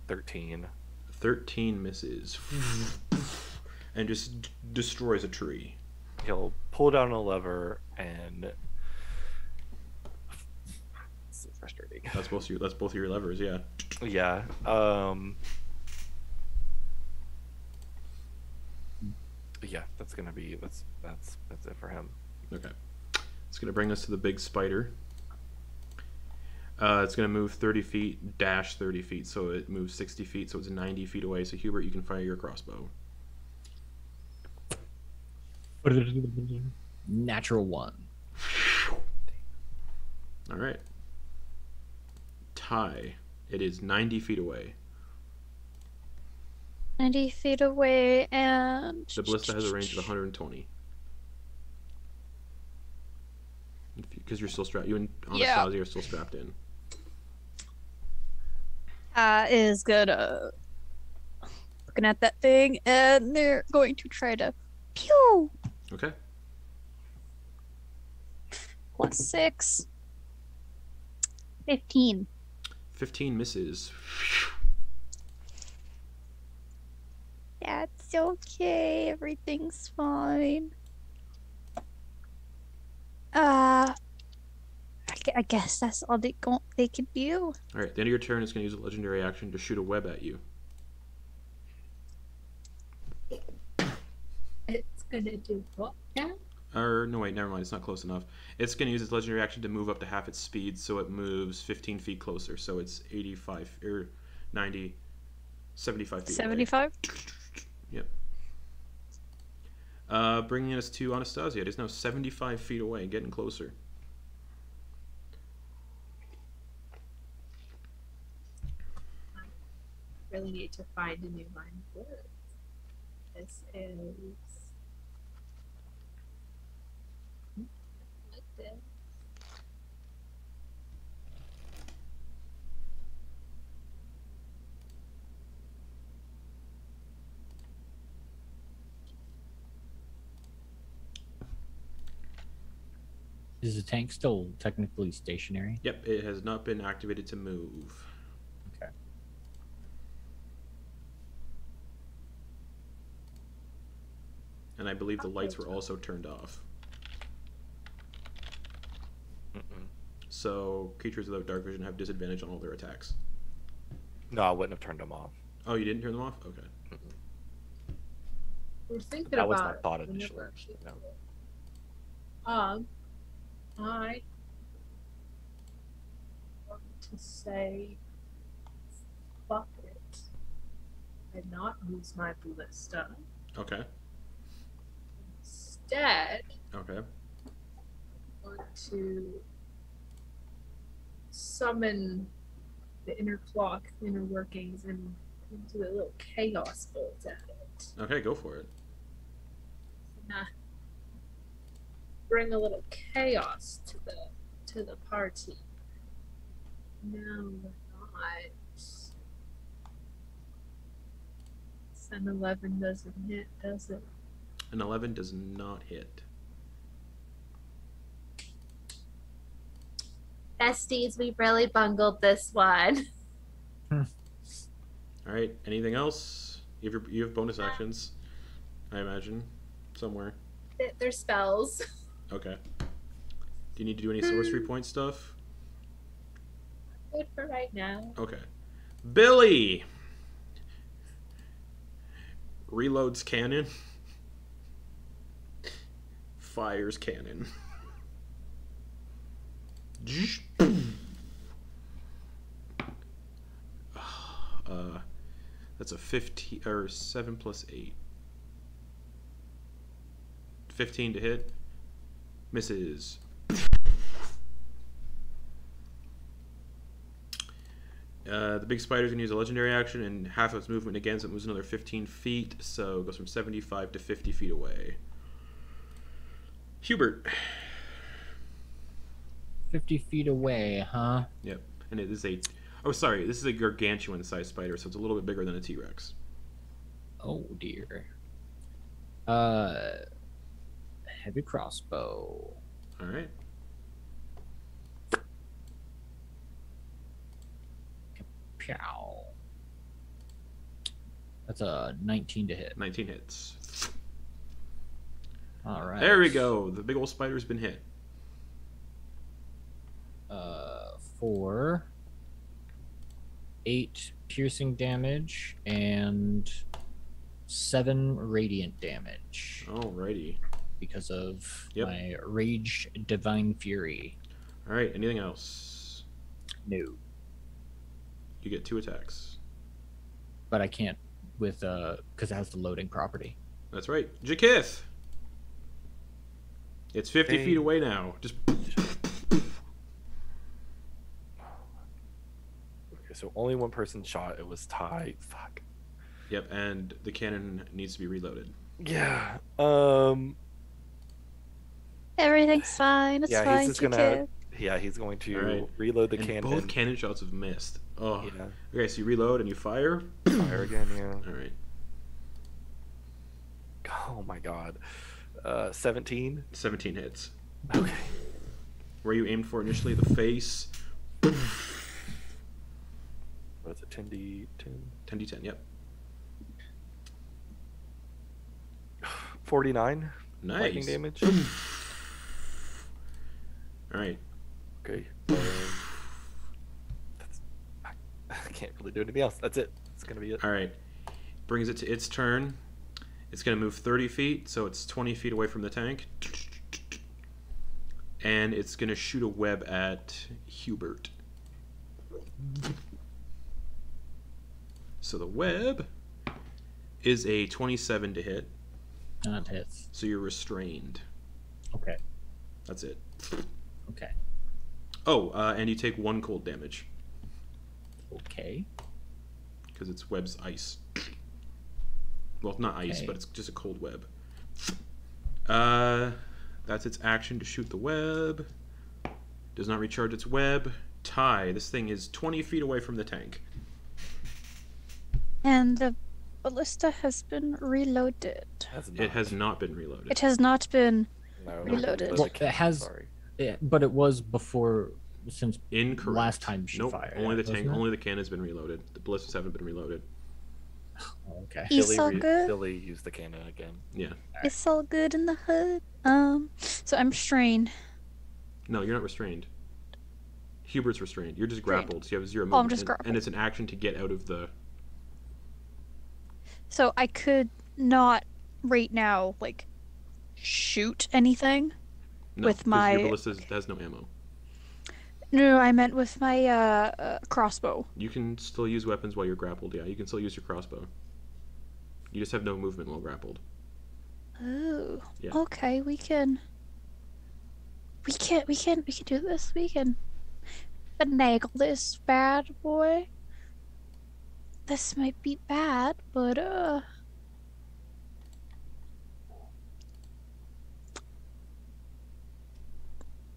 Thirteen. 13 misses. and just d- destroys a tree. He'll pull down a lever and. so frustrating. That's both your that's both of your levers, yeah. Yeah. Um. Yeah, that's gonna be that's that's that's it for him. Okay. It's gonna bring us to the big spider. Uh, it's gonna move 30 feet, dash 30 feet, so it moves 60 feet, so it's 90 feet away. So Hubert, you can fire your crossbow. Natural one. All right. Tye. It is 90 feet away. 90 feet away and. The ballista has a range of 120. Because you're still strapped. You and Yeah. Anastasia are still strapped in. uh, is gonna looking at that thing and they're going to try to pew Okay. plus six 15 15 misses. that's okay everything's fine uh I, guess that's all they go- they can do All right. At the end of your turn, it's going to use a legendary action to shoot a web at you. It's gonna do what now? Or no, wait, never mind. It's not close enough. It's going to use its legendary action to move up to half its speed, so it moves 15 feet closer. So it's 85 or 90, 75 feet. away. 75 Yep. Uh, bringing us to Anastasia. It is now 75 feet away, getting closer. Really need to find a new line of words. This is. Like this. Is the tank still technically stationary? Yep, it has not been activated to move. Okay. and I believe the lights were also turned off. Mm-mm. So creatures without dark vision have disadvantage on all their attacks. No, I wouldn't have turned them off. Oh, you didn't turn them off? Okay. We're thinking That was about my thought initially, no. did it. Um, I want to say, fuck it, and not use my ballista. Okay. Instead, Okay. I want to summon the inner clock, inner workings, and do a little chaos bolt at it. Okay, go for it. Nah. Bring a little chaos to the to the party. No, we're not. An eleven doesn't hit, does it? An 11 does not hit. Besties, we really bungled this one. [LAUGHS] All right. Anything else? You have, your, you have bonus actions, I imagine, somewhere. They're spells. [LAUGHS] Okay. Do you need to do any sorcery point stuff? Good for right now. Okay. Billy reloads cannon. Fires cannon. [SIGHS] Uh, that's a 15 or 7 plus 8. 15 to hit. Misses. Uh, the big spider's gonna use a legendary action and half of its movement again, so it moves another 15 feet, so it goes from 75 to 50 feet away. Hubert. 50 feet away, huh? Yep. And it is a. Oh, sorry. This is a gargantuan sized spider, so it's a little bit bigger than a T Rex. Oh dear. Uh, heavy crossbow. Alright. Pow. That's a 19 to hit. 19 hits. All right. There we go. The big old spider's been hit. Uh, four, eight piercing damage, and seven radiant damage Alrighty. Because of Yep. my rage divine fury. Alright. Anything else? No, You get two attacks. but I can't with uh because it has the loading property. That's right. Jy'kyth! It's 50 Hey. feet away now. Just. Okay, so only one person shot. It was Tye. Fuck. Yep, and the cannon needs to be reloaded. Yeah. Um. Everything's fine. It's Yeah, fine. he's just gonna. kid. Yeah, he's going to Alright. reload the and cannon. both cannon shots have missed. Oh. yeah. Okay, so you reload and you fire. Fire again. Yeah. [CLEARS THROAT] Alright. Oh my god. Uh, 17. 17 hits. Okay. Where you aimed for initially, the face. What's it? 10d 10. 10d10, yep. [SIGHS] 49 Nice. lightning damage. [CLEARS THROAT] Alright. Okay. Um, [LAUGHS] that's, I, I can't really do anything else. That's it. That's gonna be it. Alright. Brings it to its turn. It's going to move 30 feet, so it's 20 feet away from the tank. And it's going to shoot a web at Hubert. So the web is a 27 to hit, Not hits. so you're restrained. Okay. That's it. Okay. Oh, uh, and you take one cold damage Okay. because it's web's ice. Well, not ice, Okay. but it's just a cold web. Uh, that's its action to shoot the web. Does not recharge its web. Tye. This thing is 20 feet away from the tank. And the ballista has been reloaded. Has It has not been reloaded. It has not been. no, reloaded. the Well, it has- Sorry. Yeah, but it was before since Incorrect. last time she nope, fired Only the tank. it? Only the cannon's been reloaded. The ballistas haven't been reloaded. Okay. It's Billy, all re- good. Billy used the cannon again. Yeah. It's all good in the hood. Um, so I'm restrained. No, you're not restrained. Hubert's restrained. You're just Restrained. grappled, so you have zero Oh, I'm just and, grappled. and it's an action to get out of the. So I could not right now like shoot anything. No, With my- Your ballista has no ammo. No, no, I meant with my uh, uh crossbow. You can still use weapons while you're grappled. Yeah, you can still use your crossbow. You just have no movement while grappled. Oh. Yeah. Okay, we can. We can. We can. We can do this. We can finagle this bad boy. This might be bad, but uh.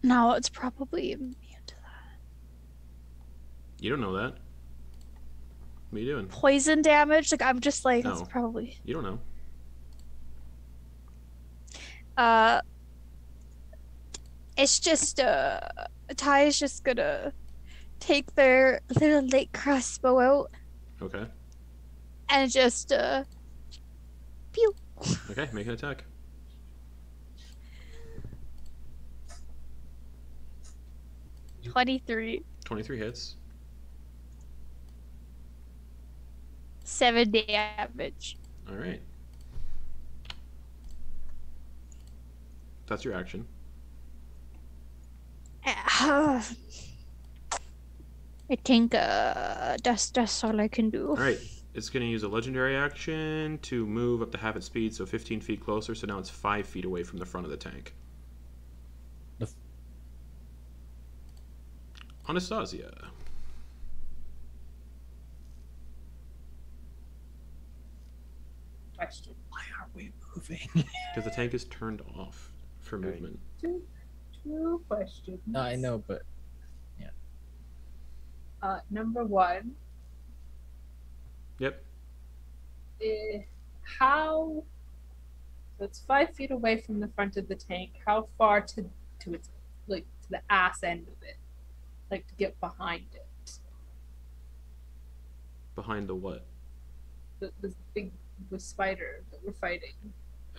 No, it's probably immune to that. You don't know that. What are you doing? Poison damage. Like I'm just like No. it's probably. You don't know. Uh, it's just uh, Tye is just gonna take their little light crossbow out Okay. and just uh, pew. Okay, make an attack. Twenty-three, 23 hits. seven damage. All right. That's your action. [SIGHS] I think uh, that's that's all I can do. All right. It's going to use a legendary action to move up to half its speed, so 15 feet closer. So now it's 5 feet away from the front of the tank. The f- Anastasia. Question. Why aren't we moving? [LAUGHS] Because the tank is turned off for Okay. movement. Two, two questions. No, I know, but Uh, number one, Yep. eh, how? So it's five feet away from the front of the tank. How far to to its like to the ass end of it, like to get behind it? Behind the what? The the big the spider that we're fighting.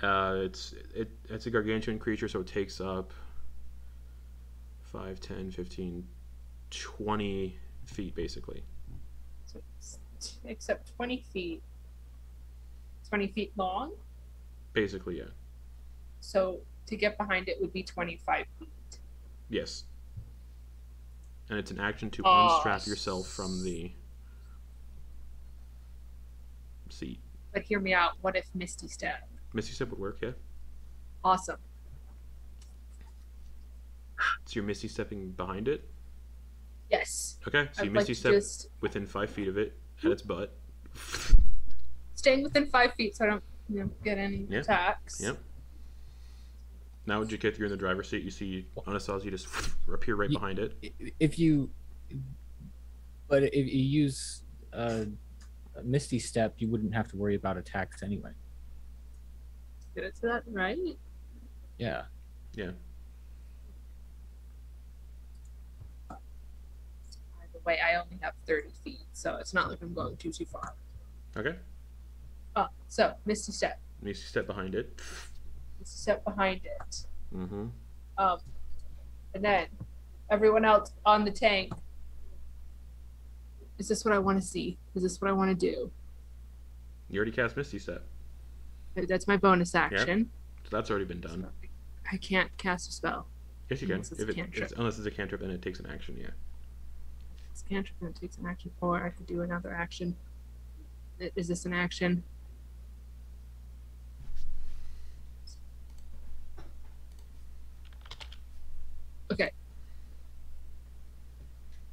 Uh, it's it it's a gargantuan creature, so it takes up 5, 10, 15, 20 feet basically. So it's t- except twenty feet. Twenty feet long. Basically, yeah. So to get behind it would be twenty-five feet. Yes. And it's an action to Oh, unstrap yourself from the seat. But hear me out. What if Misty Step? Misty Step would work, yeah. Awesome. So you're Misty stepping behind it. Yes. Okay, so you like Misty to step just within five feet of it at its butt. staying within five feet so I don't you know, get any Yeah. attacks. Yep. Now, Jy'kyth, you're in the driver's seat. You see Anastasia just [LAUGHS] appear right Ye- behind it. if you, but if you use uh, a Misty Step, you wouldn't have to worry about attacks anyway. Get it to that right? Yeah. Yeah. By the way, I only have 30 feet, so it's not like I'm going too, too far. Okay. Uh, so, Misty Step. Misty step behind it. [LAUGHS] Step behind it. Mm-hmm. Um, and then everyone else on the tank. Is this what I want to see? Is this what I want to do? You already cast Misty step, That's my bonus action. so that's already been done. I can't cast a spell. Yes, you can. Unless it's If a it, cantrip. it's, unless it's a cantrip, then it takes an action. Yeah. It's a cantrip and it takes an action, or I could do another action. Is this an action? Okay.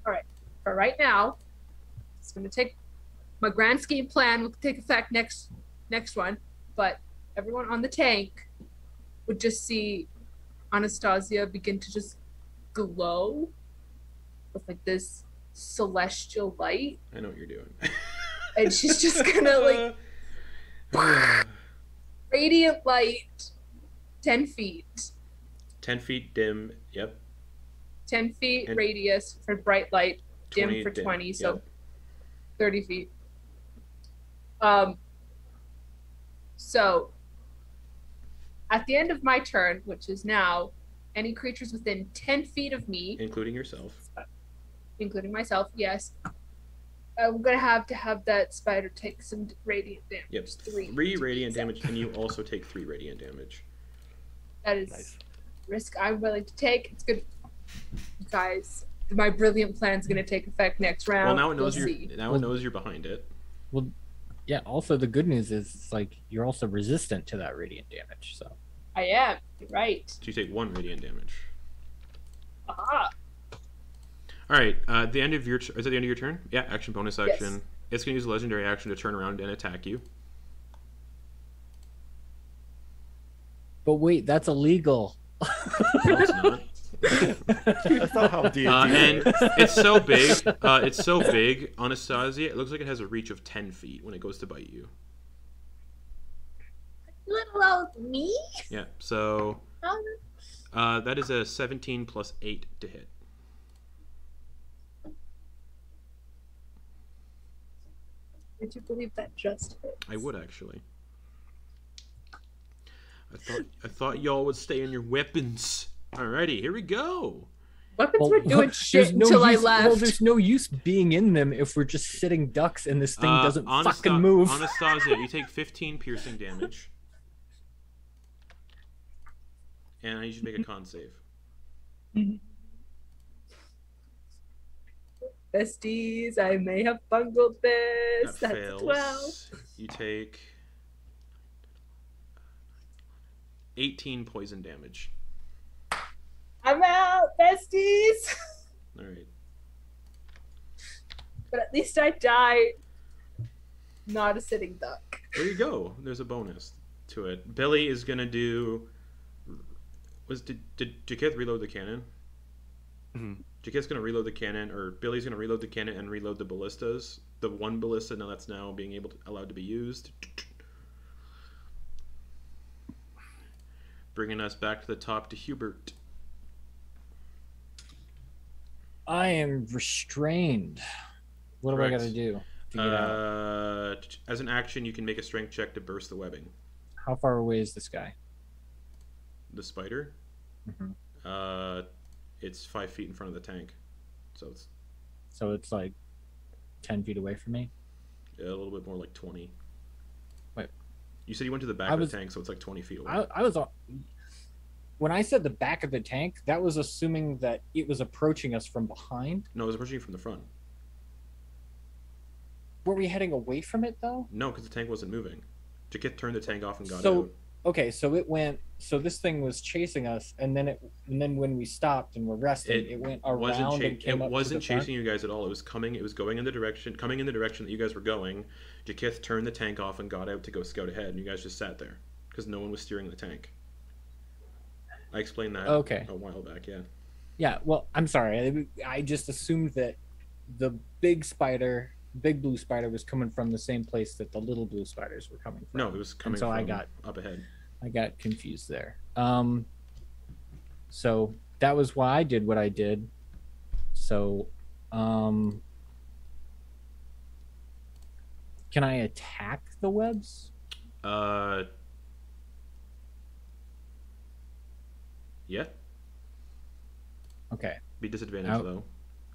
All right. For right now, it's going to take my grand scheme plan will take effect next next one, but everyone on the tank would just see Anastasia begin to just glow with like this celestial light I know what you're doing. [LAUGHS] and she's just gonna [LAUGHS] like radiant light 10 feet ten feet dim. Yep. 10 feet And- radius for bright light dim 20 for 20 so Yep. 30 feet um So, at the end of my turn, which is now, any creatures within 10 feet of me, including yourself. including myself, yes, I'm going to have to have that spider take some radiant damage. Yep, Three. three radiant damage, and you also take three radiant damage. That is Nice. risk I'm willing to take. It's good. You guys, my brilliant plan is going to take effect next round. Well, now it knows we'll you're see. now Well- it knows you're behind it. Well, yeah. Also, the good news is it's like you're also resistant to that radiant damage. So I am. Right. So you take one radiant damage. Aha. All right. Uh, the end of your is that the end of your turn? Yeah. Action bonus action. Yes. It's gonna use a legendary action to turn around and attack you. But wait, that's illegal. No, it's not. [LAUGHS] That's not how D&D Uh, and it's so big. Uh, it's so big, Anastasia. It looks like it has a reach of ten feet when it goes to bite you. Little old me? Yeah. So Um, uh, that is a seventeen plus eight to hit. Would you believe that just hits? I would actually. I thought I thought y'all would stay on your weapons. Alrighty, here we go. Weapons Well, were doing there's shit no until I use- left. Well, there's no use being in them if we're just sitting ducks and this thing Uh, doesn't Anasta- fucking move. Anastasia, you take 15 piercing damage. And I need you to make a con save. Besties, I may have bungled this. That That's fails. 12. You take 18 poison damage. I'm out, besties. [LAUGHS] Alright. but at least I died. Not a sitting duck. There you go. There's a bonus to it. Billy is gonna do. Was did did Jy'kyth reload the cannon? Mhm. Jy'kyth's gonna reload the cannon, or Billy's gonna reload the cannon and reload the ballistas. The one ballista now that's now being able to allowed to be used. Bringing us back to the top to Hubert. I am restrained. What do I got to do to? Uh, as an action, you can make a strength check to burst the webbing. How far away is this guy? The spider. Mhm. Uh, it's five feet in front of the tank, so it's So it's like ten feet away from me. Yeah, a little bit more like twenty. Wait. You said you went to the back of the tank, so it's like twenty feet away. I, I was on. When I said the back of the tank, that was assuming that it was approaching us from behind. No, it was approaching you from the front. Were we heading away from it though? No, because the tank wasn't moving. Jy'kyth turned the tank off and got So- out. Okay, so it went. So this thing was chasing us, and then it, and then when we stopped and were resting, It it, went wasn't around cha- and came it up wasn't to the front? chasing you guys at all. It was coming. It was going in the direction, coming in the direction that you guys were going. Jy'kyth turned the tank off and got out to go scout ahead, and you guys just sat there because no one was steering the tank. I explained that Okay. a while back. Yeah. Yeah, well, I'm sorry. I, I just assumed that the big spider, big blue spider, was coming from the same place that the little blue spiders were coming from. No, it was coming so I got- up ahead. I got confused there. Um, so that was why I did what I did. So, um, can I attack the webs? Uh. Yeah. Okay, Be disadvantaged Out. though,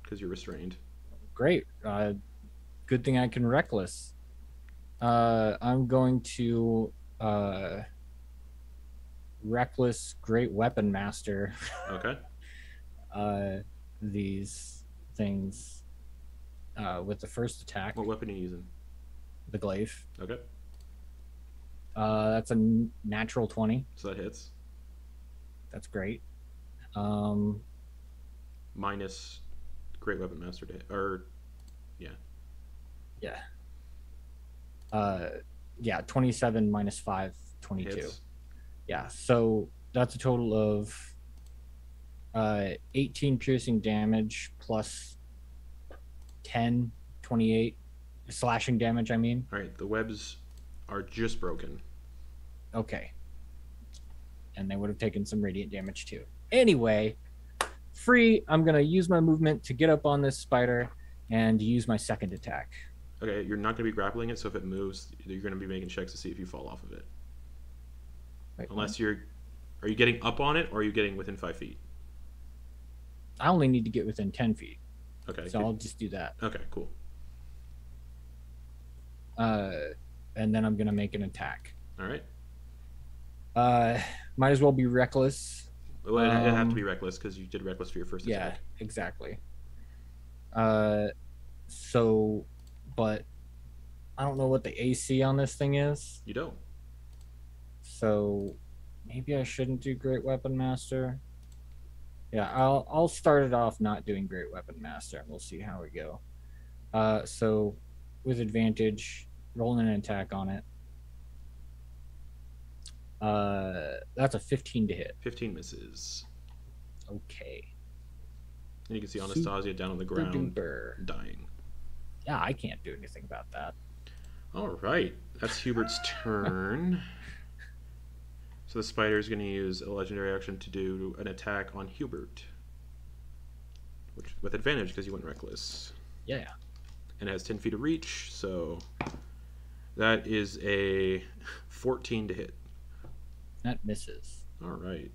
because you're restrained. great. Uh, good thing I can reckless. Uh, I'm going to uh, reckless great weapon master. Okay. [LAUGHS] uh, these things uh, with the first attack, What weapon are you using? the glaive. Okay. Uh, that's a natural 20. So that hits. That's great. Um, Minus Great Weapon Master hit. Or yeah. Yeah. Uh, yeah, 27 minus 5, 22. hits. Yeah, so that's a total of uh, 18 piercing damage plus 10, 28 slashing damage, I mean. Alright, the webs are just broken. Okay. And they would have taken some radiant damage too. Anyway, free. I'm going to use my movement to get up on this spider and use my second attack. Okay, you're not going to be grappling it, so if it moves, you're going to be making checks to see if you fall off of it. Wait, Unless you're, are you getting up on it or are you getting within five feet? I only need to get within ten feet, Okay. so I'll just do that. Okay. Cool. Uh, and then I'm gonna make an attack. All right. Uh, might as well be reckless. Well, it, it have Um, to be reckless because you did reckless for your first Yeah, attack. exactly. Uh, so, but I don't know what the AC on this thing is. You don't. So maybe I shouldn't do Great Weapon Master. Yeah, I'll I'll start it off not doing Great Weapon Master, and we'll see how we go. Uh, so with advantage, rolling an attack on it. Uh, that's a 15 to hit. 15 misses. Okay. And you can see Anastasia down on the ground Duper. dying. Yeah, I can't do anything about that. All right, that's Hubert's [LAUGHS] turn. So the spider is going to use a legendary action to do an attack on Hubert, which with advantage because you went reckless, Yeah. and it has 10 feet of reach. So that is a 14 to hit. That misses. All right,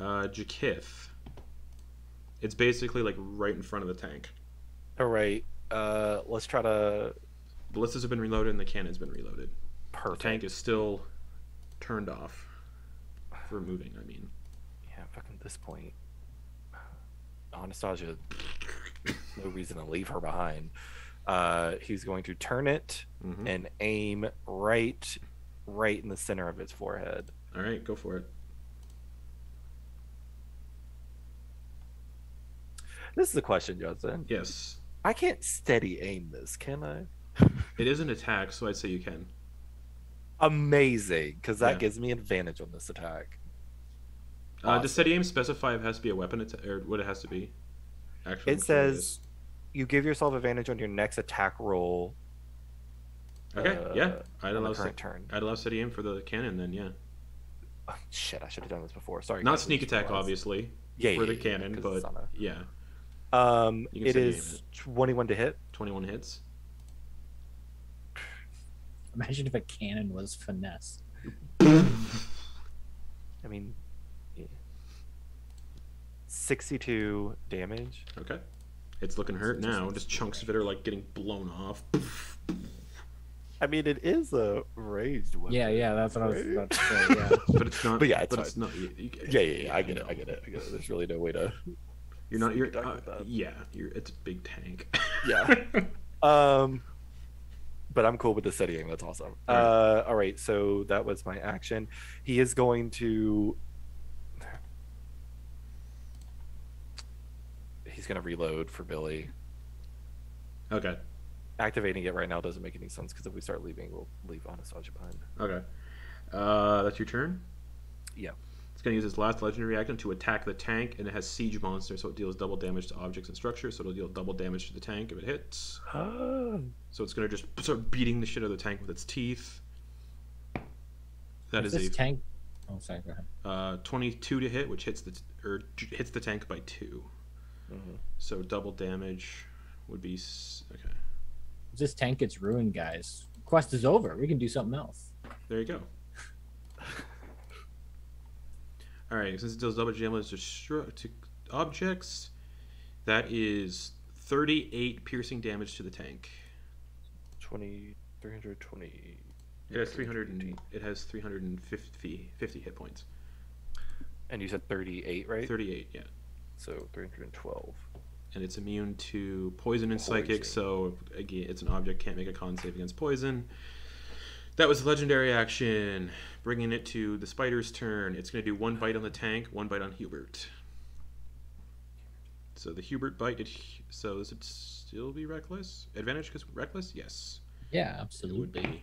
uh, Jy'kyth. It's basically like right in front of the tank. All right. Uh, let's try to. Ballistas have been reloaded and the cannon's been reloaded. The Perfect. tank is still turned off for moving. I mean. Yeah, fucking this point. Anastasia, no reason to leave her behind. Uh, he's going to turn it mhm. and aim right, right in the center of its forehead. All right, go for it. This is a question, Justin. Yes, I can't steady aim this, can I? [LAUGHS] it is an attack, so I'd say you can. Amazing, because that Yeah. gives me advantage on this attack. Uh, Awesome. does steady aim specify if it has to be a weapon attack or what it has to be? Actually, It says you give yourself advantage on your next attack roll. Okay, yeah, uh, I'd on allow current st- turn. I'd allow steady aim for the cannon. Then yeah, Oh, shit, I should have done this before. Sorry. not guys, sneak attack, realized. obviously, Yeah, for yeah, the yeah, cannon, 'cause but a- yeah, Um, You can it steady aim is 21 to hit. twenty-one hits. Imagine if a cannon was finesse. I mean, yeah. 62 damage. Okay, it's looking hurt now. Just chunks of it are like getting blown off. I mean, it is a raised weapon. Yeah, yeah, that's what I was about to say. Yeah. [LAUGHS] But it's not. But yeah, it's but it's not. You, you, Yeah, yeah, yeah. I get it. I get it. I get it. There's really no way to. You're not. You're. Done Uh, with yeah, you're. It's a big tank. [LAUGHS] Yeah. Um, but I'm cool with the steadying. That's awesome. All right. Uh, all right. So that was my action. He is going to. He's gonna reload for Billy. okay. Activating it right now doesn't make any sense because if we start leaving, we'll leave Anastasia behind. Okay. Uh, that's your turn. Yeah. It's going to use its last legendary action to attack the tank, and it has siege monster, so it deals double damage to objects and structures. So it'll deal double damage to the tank if it hits. So it's going to just start beating the shit out of the tank with its teeth. That Is is this a tank? Oh, sorry. Go ahead. uh, 22 to hit, which hits the t- or j- hits the tank by two. mm-hmm. So double damage would be s- okay. If this tank gets ruined, guys, quest is over. We can do something else. There you go. All right, since it deals double damage to, stru- to objects, that is 38 piercing damage to the tank. 20, 320. It has 300 and, it has 350 50 hit points. And you said 38, right? 38, yeah. So 312. And it's immune to poison and psychic, Poison. so again, it's an object can't make a con save against poison. That was a legendary action, bringing it to the spider's turn. It's going to do one bite on the tank, one bite on Hubert. So the Hubert bite, did, so does it still be reckless? Advantage because reckless? Yes, Yeah, it would absolutely. be.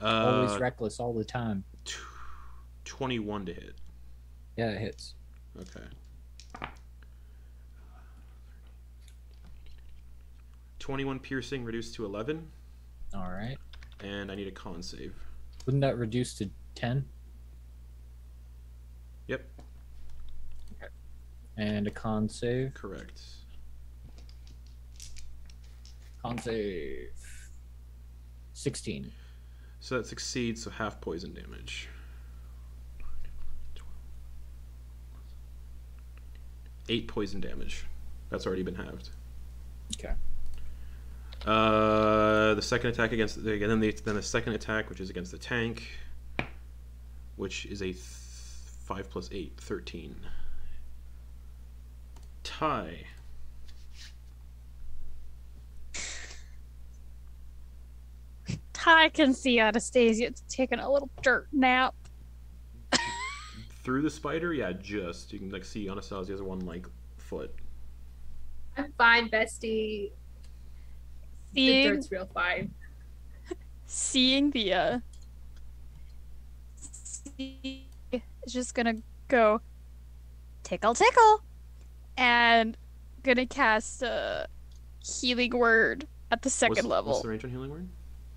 Always Uh, reckless all the time. tw- 21 to hit. Yeah, it hits. Okay. 21 piercing reduced to 11. All right. And I need a con save. Wouldn't that reduce to 10? Yep. Okay. And a con save. Correct. Con save. 16. So that succeeds, so half poison damage. Eight poison damage. That's already been halved. Okay. Uh, the second attack against the then the then the second attack, which is against the tank, which is a th- five plus eight, 13. Tie. I can see Anastasia taking a little dirt nap. Through the spider, yeah, just you can like see Anastasia's one like foot. I'm fine, bestie. The Seeing dirt's real fine. seeing the uh see, is just gonna go tickle tickle and gonna cast a healing word at the second what's, level What's the range on healing word?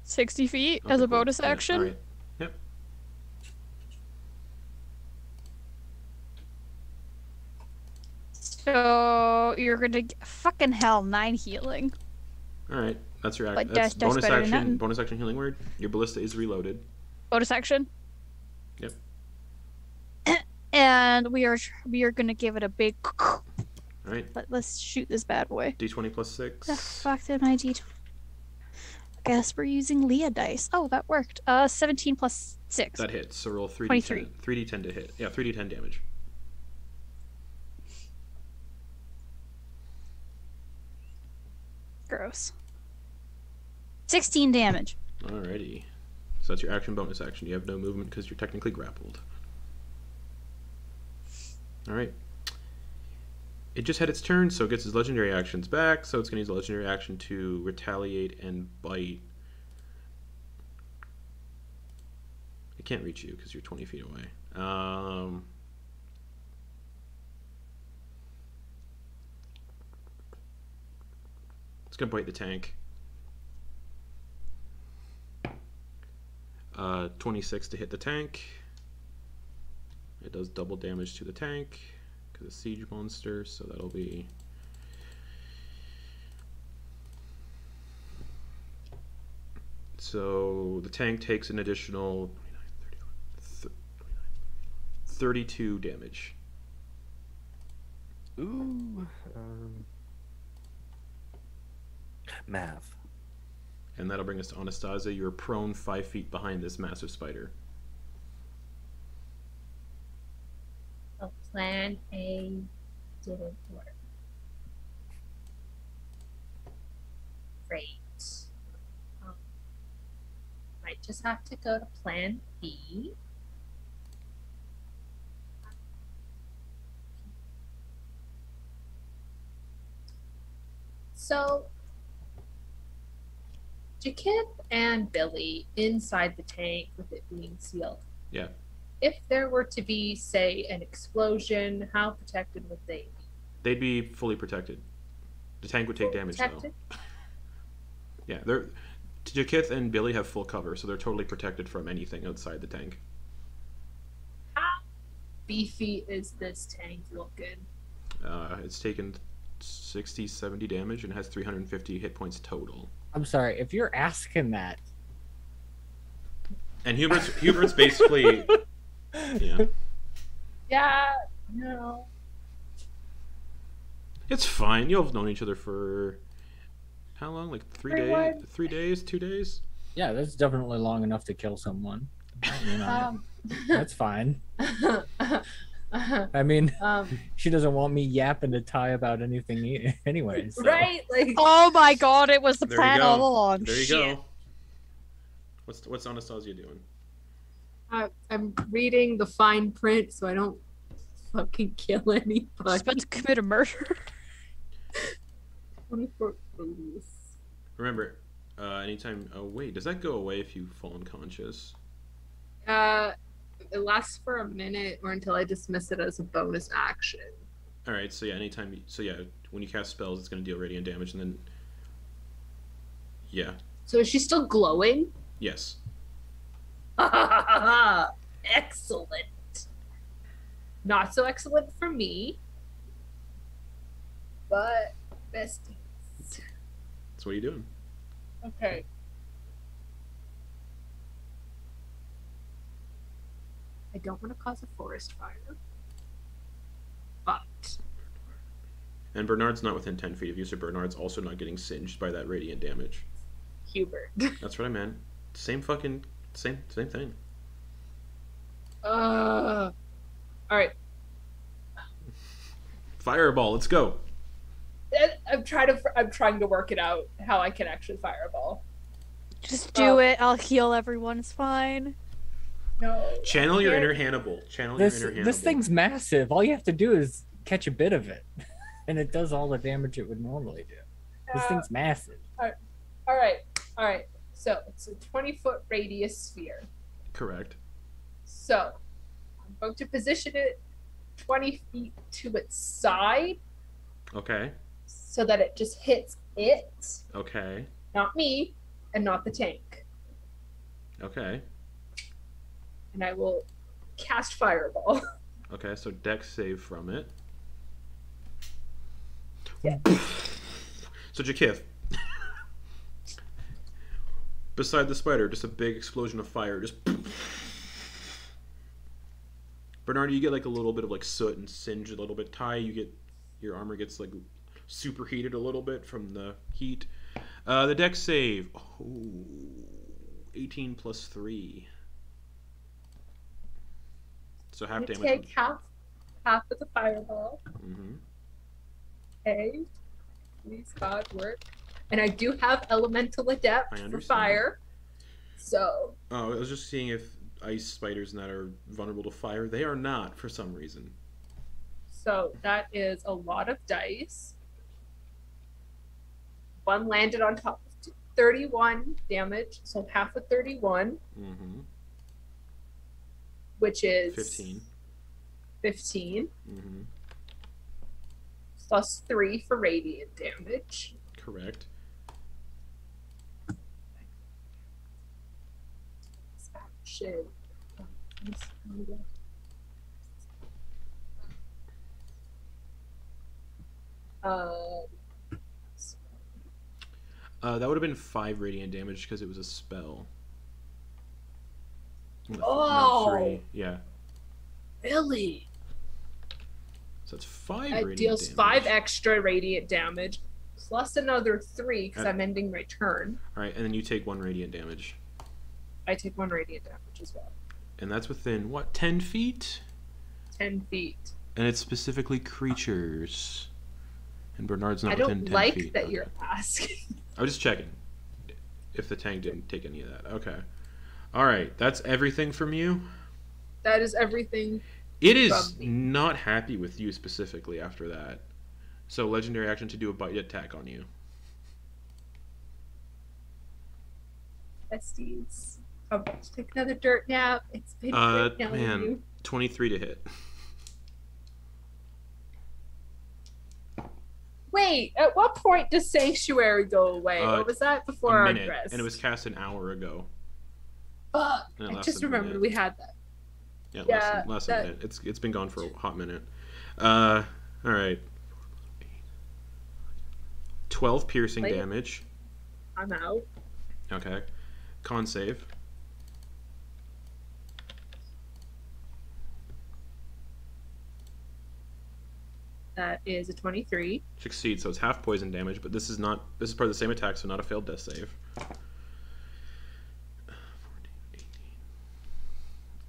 60 feet Okay, as a cool. bonus Yeah, action alright. Yep. so you're gonna g- fucking hell nine healing All right. That's your action. That's dash- bonus action. Bonus action healing word. Your ballista is reloaded. bonus action Yep. [COUGHS] and we are we are gonna give it a big [COUGHS] All right. Let, let's shoot this bad boy D20 plus six. the fuck did my D twenty? guess we're using leah dice oh that worked uh 17 plus 6 That hits. So roll 3d10. 23. 3d10 to hit. Yeah, 3d10 damage. gross 16 damage Alrighty. So that's your action bonus action. You have no movement because you're technically grappled. Alright. It just had its turn, so it gets its legendary actions back, so it's going to use a legendary action to retaliate and bite. It can't reach you because you're 20 feet away. Um, it's going to bite the tank. Uh, 26 to hit the tank. It does double damage to the tank because it's siege monster, so that'll be. So the tank takes an additional 32 damage. Ooh. Um, math. And that'll bring us to Anastasia. You're prone five feet behind this massive spider. So plan A didn't work. Great. Um, might just have to go to plan B. So, Jy'kyth and Billy inside the tank with it being sealed. Yeah. If there were to be, say, an explosion, how protected would they be? They'd be fully protected. The tank would take damage though. Protected? [LAUGHS] Yeah, they're Jy'kyth and Billy have full cover, so they're totally protected from anything outside the tank. How beefy is this tank looking? Uh, it's taken 60, 70 damage and has 350 hit points total. I'm sorry if you're asking that. And Hubert's Hubert's basically [LAUGHS] yeah. Yeah, no. It's fine. You'll have known each other for how long? Like three days? Three days? Two days? Yeah, that's definitely long enough to kill someone. You [LAUGHS] know, Um, that's fine. [LAUGHS] [LAUGHS] I mean, um, [LAUGHS] she doesn't want me yapping to Tye about anything e- [LAUGHS] anyway. So. right? Like, oh my god it was the There plan go. all along There you Shit. go. What's what's Anastasia doing? I, I'm reading the fine print so I don't fucking kill She's anybody. about to commit a murder 24 police. Remember, uh, anytime. Oh wait, does that go away if you fall unconscious? Uh, it lasts for a minute or until I dismiss it as a bonus action. All right. So yeah, anytime. You, so yeah, when you cast spells, it's going to deal radiant damage, and then. Yeah. So is she still glowing? Yes. [LAUGHS] excellent. Not so excellent for me, but besties. So what are you doing? Okay. I don't want to cause a forest fire, but And Bernard's not within 10 feet of you, so Bernard's also not getting singed by that radiant damage. Hubert. [LAUGHS] That's what I meant. Same fucking same same thing. Uh, all right. Fireball, let's go. I'm trying to. I'm trying to work it out how I can actually fireball. Just do Oh. it. I'll heal everyone. It's fine. No. Channel your inner Hannibal. Channel This your inner Hannibal. this thing's massive. All you have to do is catch a bit of it, [LAUGHS] and it does all the damage it would normally do. This Uh, thing's massive. all right. All right. So it's a 20 foot radius sphere. correct. So I'm going to position it 20 feet to its side Okay. so that it just hits it, Okay. not me, and not the tank. Okay. And I will cast fireball. [LAUGHS] Okay, so Dex save from it. Yeah. So Jy'kyth. [LAUGHS] Beside the spider, just a big explosion of fire. Just [LAUGHS] Bernard, you get like a little bit of like soot and singe a little bit. Tye, you get your armor gets like superheated a little bit from the heat. Uh, the Dex save. Oh, 18 plus 3. So half I damage. take half half of the fireball. Mm-hmm. Okay. Please God work. And I do have elemental adept for fire. So Oh, I was just seeing if ice spiders and that are vulnerable to fire. They are not for some reason. so that is a lot of dice. One landed on top of 31 damage, so half of 31, Mm-hmm. Which is 15. 15 Mm-hmm. plus 3 for radiant damage. Correct. Uh, Uh, that would have been five radiant damage because it was a spell. Oh. three. Yeah. really? So that's five It deals damage. five extra radiant damage, plus another three because I'm ending my turn. All right, and then you take one radiant damage, I take one radiant damage as well. and that's within what ten feet, Ten feet. and it's specifically creatures. And Bernard's not I within don't like that Okay. you're asking. I was just checking if the tank didn't take any of that. Okay. All right, that's everything from you. that is everything. It is not happy with you specifically after that. So legendary action to do a bite attack on you. Besties. I'm about to take another dirt nap. It's been Uh, great man. you. Twenty three to hit. Wait, at what point does Sanctuary go away? Uh, or was that before our minute, and it was cast an hour ago. Fuck. I just a remembered we had that. Yeah, Yeah, less, than, less than that- a minute. It's it's been gone for a hot minute. Uh, all right. Twelve piercing Wait. damage. I'm out. Okay. Con save. That is a 23. Succeed, so it's half poison damage, but this is not. This is part of the same attack, so not a failed death save.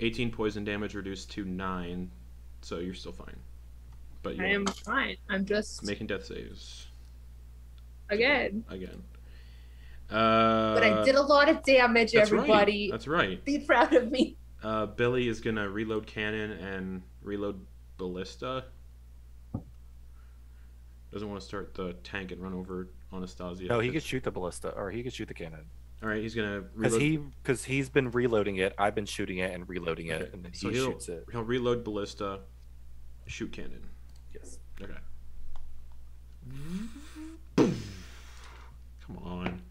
18 poison damage reduced to 9, so you're still fine. But I you're am fine. I'm just making death saves again. again. Uh, But I did a lot of damage, that's everybody. Right. That's right. Be proud of me. Uh, Billy is gonna reload cannon and reload ballista. Doesn't want to start the tank and run over Anastasia. No, he could shoot the ballista, or he could shoot the cannon. All right, he's gonna Because he, because he's been reloading it. I've been shooting it and reloading it, Okay, and then so he he'll- shoots it. He'll reload ballista, shoot cannon. Yes. Okay. Come on.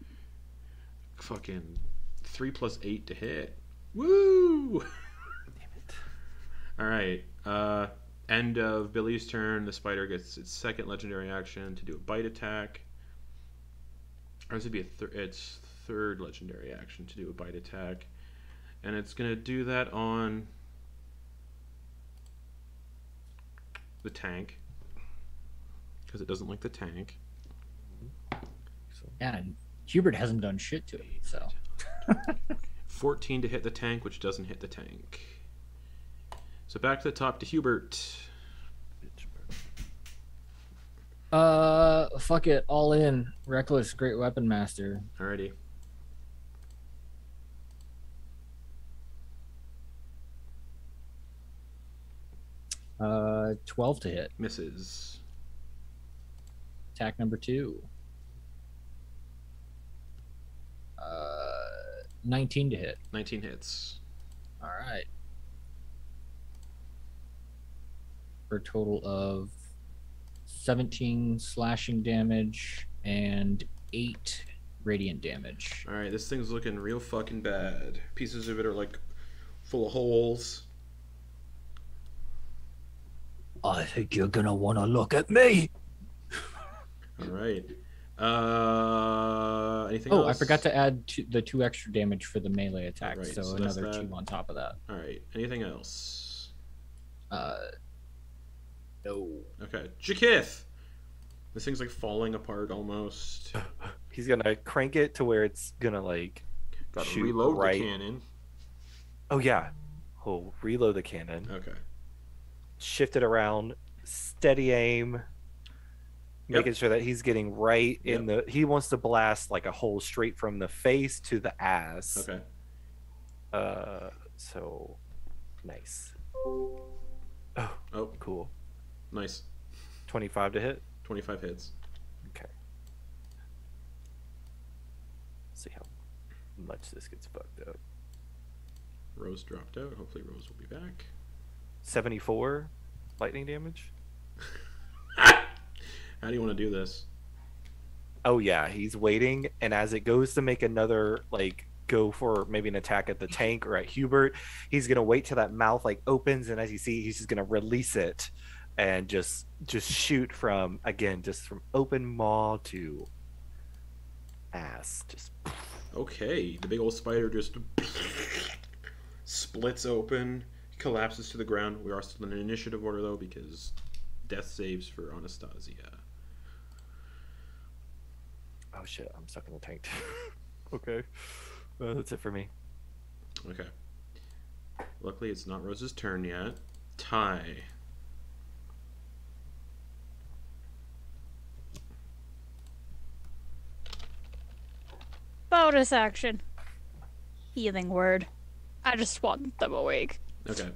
Fucking three plus eight to hit. Woo! Damn it. All right. Uh, end of Billy's turn. The spider gets its second legendary action to do a bite attack. Or this would be a thir- its third legendary action to do a bite attack, and it's gonna do that on the tank. because it doesn't like the tank. And Hubert hasn't done shit to it, so [LAUGHS] 14 to hit the tank, which doesn't hit the tank. So back to the top to Hubert. uh fuck it, all in. Reckless Great Weapon Master. Alrighty. Uh twelve to hit. Misses. Attack number two. Uh nineteen to hit. 19 hits. Alright. For a total of seventeen slashing damage and eight radiant damage. Alright, this thing's looking real fucking bad. Pieces of it are like full of holes. I think you're gonna want to look at me. Alright. Uh, anything Oh, else? I forgot to add two, the two extra damage for the melee attack, Right, so, so another two on top of that. Alright, anything else? Uh, no. Okay, Jy'kyth! This thing's like falling apart almost. [LAUGHS] He's gonna crank it to where it's gonna like. Gotta shoot reload right. the cannon. Oh yeah, he'll reload the cannon, Okay. Shift it around, steady aim, Yep. making sure that he's getting right in the. He wants to blast like a hole straight from the face to the ass. Okay. Uh, so nice. Oh, Oh, cool. nice. Twenty-five to hit. 25 hits. Okay. See how much this gets fucked up. Rose dropped out. Hopefully, Rose will be back. Seventy-four lightning damage. [LAUGHS] How do you want to do this? Oh yeah, he's waiting, and as it goes to make another like go for maybe an attack at the tank or at Hubert, he's gonna wait till that mouth like opens, and as you see, he's just gonna release it and just just shoot from again, just from open maw to ass. Just Okay, the big old spider just [LAUGHS] splits open, collapses to the ground. We are still in an initiative order though because death saves for Anastasia. oh shit, I'm stuck in the tank. [LAUGHS] okay, uh, that's it for me. Okay. Luckily, it's not Rose's turn yet. Tye. Bonus action. Healing word. I just want them awake. Okay.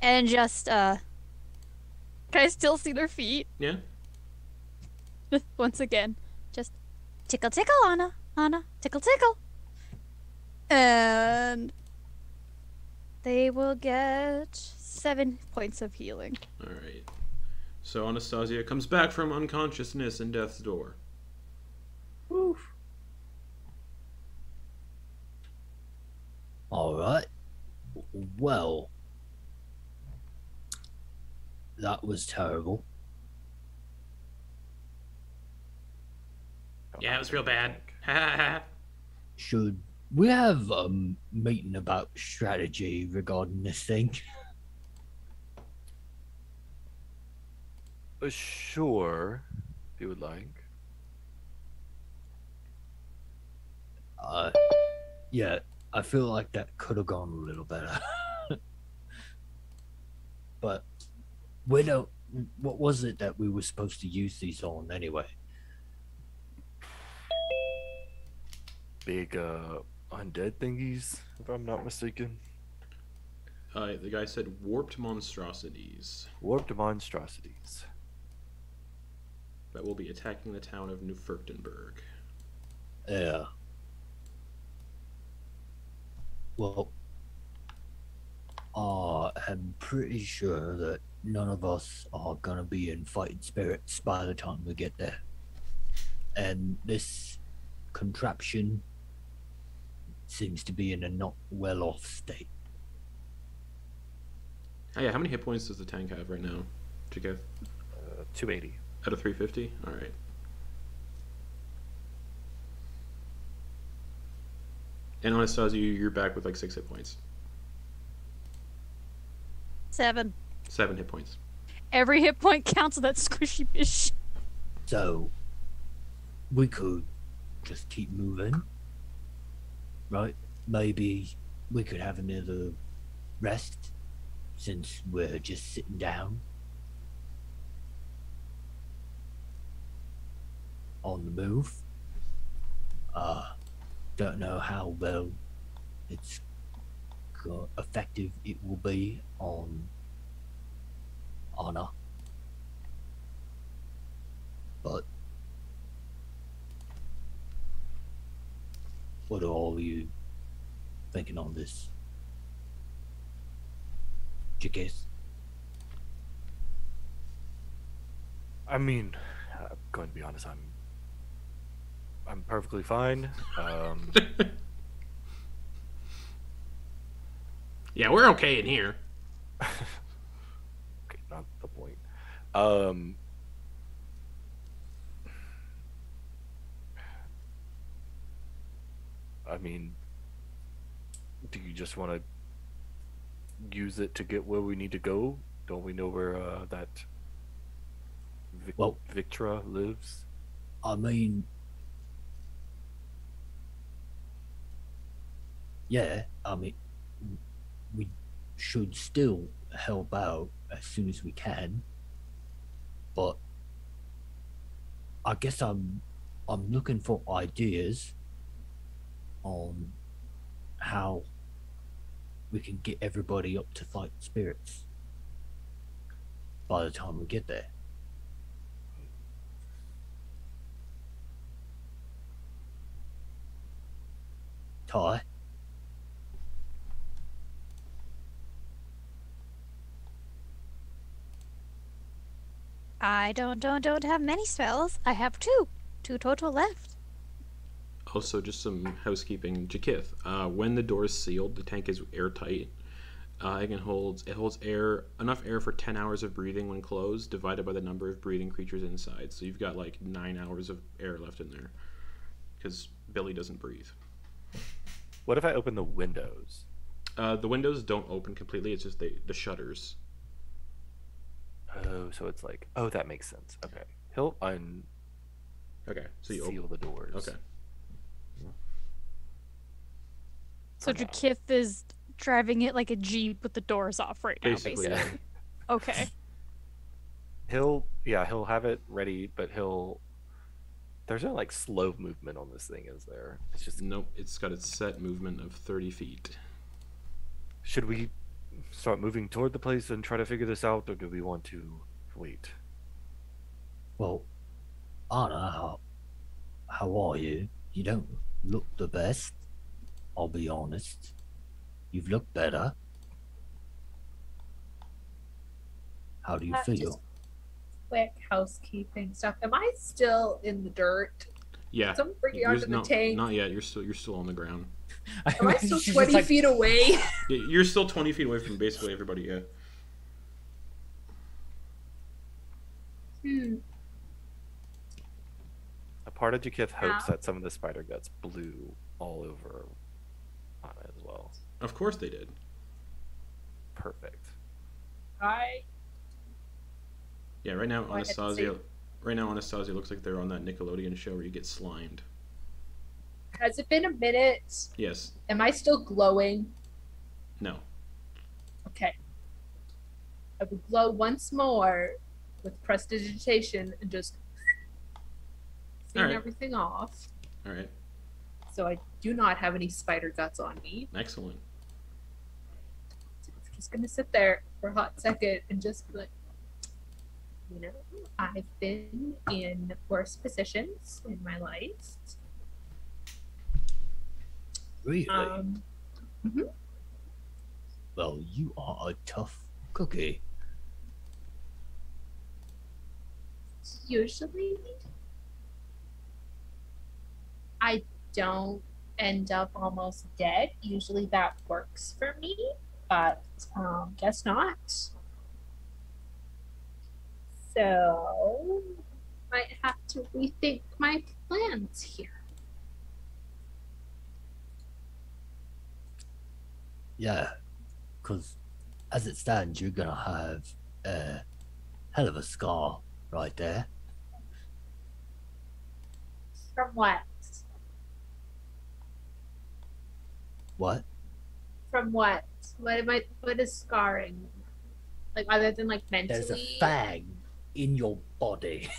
And just, uh. Can I still see their feet? Yeah. [LAUGHS] Once again. Just tickle tickle, Anna. Anna. Tickle tickle. And. They will get seven points of healing. All right. So Anastasia comes back from unconsciousness in death's door. Woof. All right. Well, that was terrible. Yeah, it was real bad. [LAUGHS] Should we have a um, meeting about strategy regarding this thing? Uh, sure, if you would like. Uh, yeah, I feel like that could have gone a little better. [LAUGHS] but we don't. What was it that we were supposed to use these on anyway? Big uh undead thingies, if I'm not mistaken. Uh, the guy said warped monstrosities Warped monstrosities. that will be attacking the town of Neufurchtenburg. Yeah. Well, I am pretty sure that none of us are gonna be in fighting spirits by the time we get there. And this contraption seems to be in a not well off state. Oh, yeah, how many hit points does the tank have right now? Jy'kyth? Uh, 280. Out of 350? Alright. And Anastasia, you're back with like six hit points. Seven. Seven hit points. Every hit point counts with that squishy bitch. So we could just keep moving, right? Maybe we could have another rest since we're just sitting down on the move. Uh, don't know how well it's go- effective it will be on honor, but what are all you thinking on this? Jacques? I mean, I'm going to be honest. I'm I'm perfectly fine. Um, [LAUGHS] yeah, we're okay in here. [LAUGHS] okay, not the point. Um, I mean, do you just want to use it to get where we need to go? Don't we know where uh, that Vic- Well- Viktra lives? I mean, yeah, I mean, we should still help out as soon as we can, but I guess I'm I'm looking for ideas on how we can get everybody up to fight spirits by the time we get there. Tye, I don't don't don't have many spells. I have two. Two total left. Also, just some housekeeping. Jy'kyth, uh, when the door is sealed, the tank is airtight. Uh, it can hold it holds air enough air for ten hours of breathing when closed, divided by the number of breathing creatures inside. So you've got like nine hours of air left in there, because Billy doesn't breathe. What if I open the windows? Uh, the windows don't open completely. It's just they, the shutters. Oh, so it's like, oh, that makes sense. Okay, he'll un Okay, so you seal open. the doors. Okay. So Jy'kyth is driving it like a jeep with the doors off right now, Basically, basically. yeah. [LAUGHS] Okay. He'll yeah, he'll have it ready, but he'll. There's no like slow movement on this thing, is there? It's just. Nope, it's got its set movement of thirty feet. Should we start moving toward the place and try to figure this out, or do we want to wait? Well, Anna, how, how are you? You don't look the best. I'll be honest. You've looked better. How do you Uh, feel? just- Quick housekeeping stuff. Am I still in the dirt? Yeah. Someone bring me You're- onto the no, tank. Not yet. You're still you're still on the ground. [LAUGHS] Am I still 20 like- feet away? [LAUGHS] You're still twenty feet away from basically everybody. Yeah. Hmm. A part of Jy'kyth hopes Yeah. that some of the spider guts blew all over Anna as well. Of course they did. Perfect. I Yeah. Right now, Go ahead and say Anastasia. Right now, Anastasia looks like they're on that Nickelodeon show where you get slimed. Has it been a minute? Yes. Am I still glowing? No. Okay. I will glow once more with prestidigitation and just clean Alright. everything off. All right. So I do not have any spider guts on me. Excellent. I'm just gonna sit there for a hot second and just be like, you know, I've been in worse positions in my life. Really? Um, well, you are a tough cookie. usually, I don't end up almost dead. Usually that works for me, but um, guess not. So, might have to rethink my plans here. Yeah, because as it stands, you're gonna have a hell of a scar right there. From what? What? From what? What am I? What is scarring? Like other than like mentally. There's a fang in your body.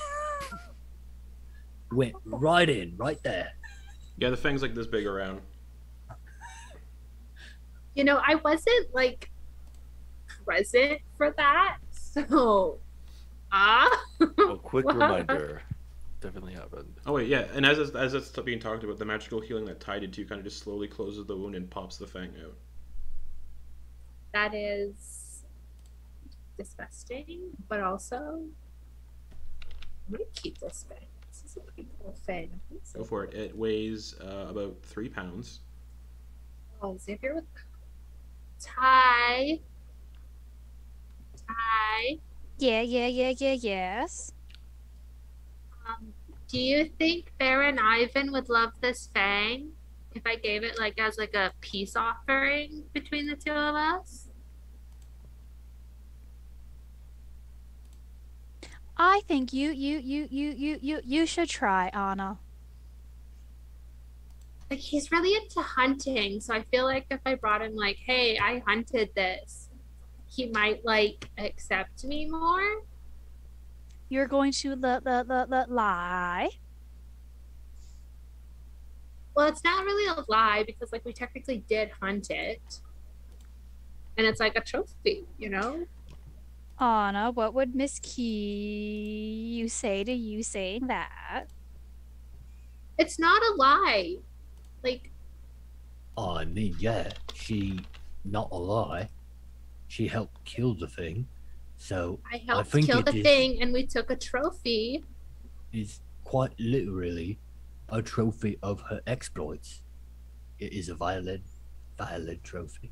[LAUGHS] Went right in, right there. Yeah, the fang's like this big around. You know, I wasn't like present for that, [LAUGHS] so ah. A quick [LAUGHS] What? reminder. Definitely happened. Oh wait, yeah, and as it's, as it's being talked about, the magical healing that Tye did too kind of just slowly closes the wound and pops the fang out. that is disgusting, but also I'm gonna keep this thing. This is a pretty cool thing. Go for it. It weighs uh, about three pounds. Oh, Xavier with Tye. Tye. Yeah, yeah, yeah, yeah, yes. Um, do you think Baron Ivan would love this fang if I gave it like as like a peace offering between the two of us? I think you, you, you, you, you, you, you should try, Anna. Like he's really into hunting, so I feel like if I brought him like, "Hey, I hunted this," he might like accept me more. You're going to the the the, the lie. Well, it's not really a lie because like we technically did hunt it, and it's like a trophy, you know. Anna, what would Miss Key you say to you saying that? It's not a lie. Like oh, I mean, yeah, she, not a lie, she helped kill the thing, so I helped think kill the is- thing, and we took a trophy. it's quite literally a trophy of her exploits. It is a violent, violent trophy.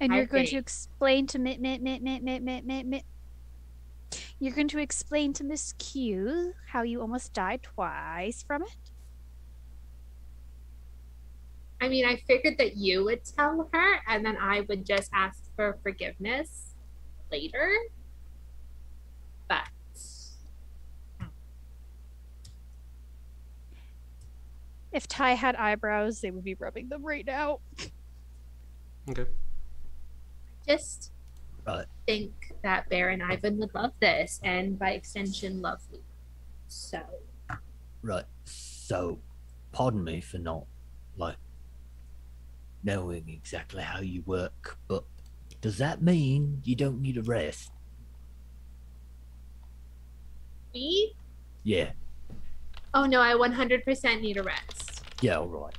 And you're going to explain to mi- mi- mi- mi- mi- mi- mi- mi- You're going to explain to Miss Q how you almost died twice from it? I mean, I figured that you would tell her, and then I would just ask for forgiveness later. But If Tye had eyebrows, they would be rubbing them right now. Okay. just Right. think that Baron Ivan would love this, and by extension, love me. So Right. So, pardon me for not, like, knowing exactly how you work, but does that mean you don't need a rest? me? Yeah. Oh no, I 100% need a rest. Yeah, all right.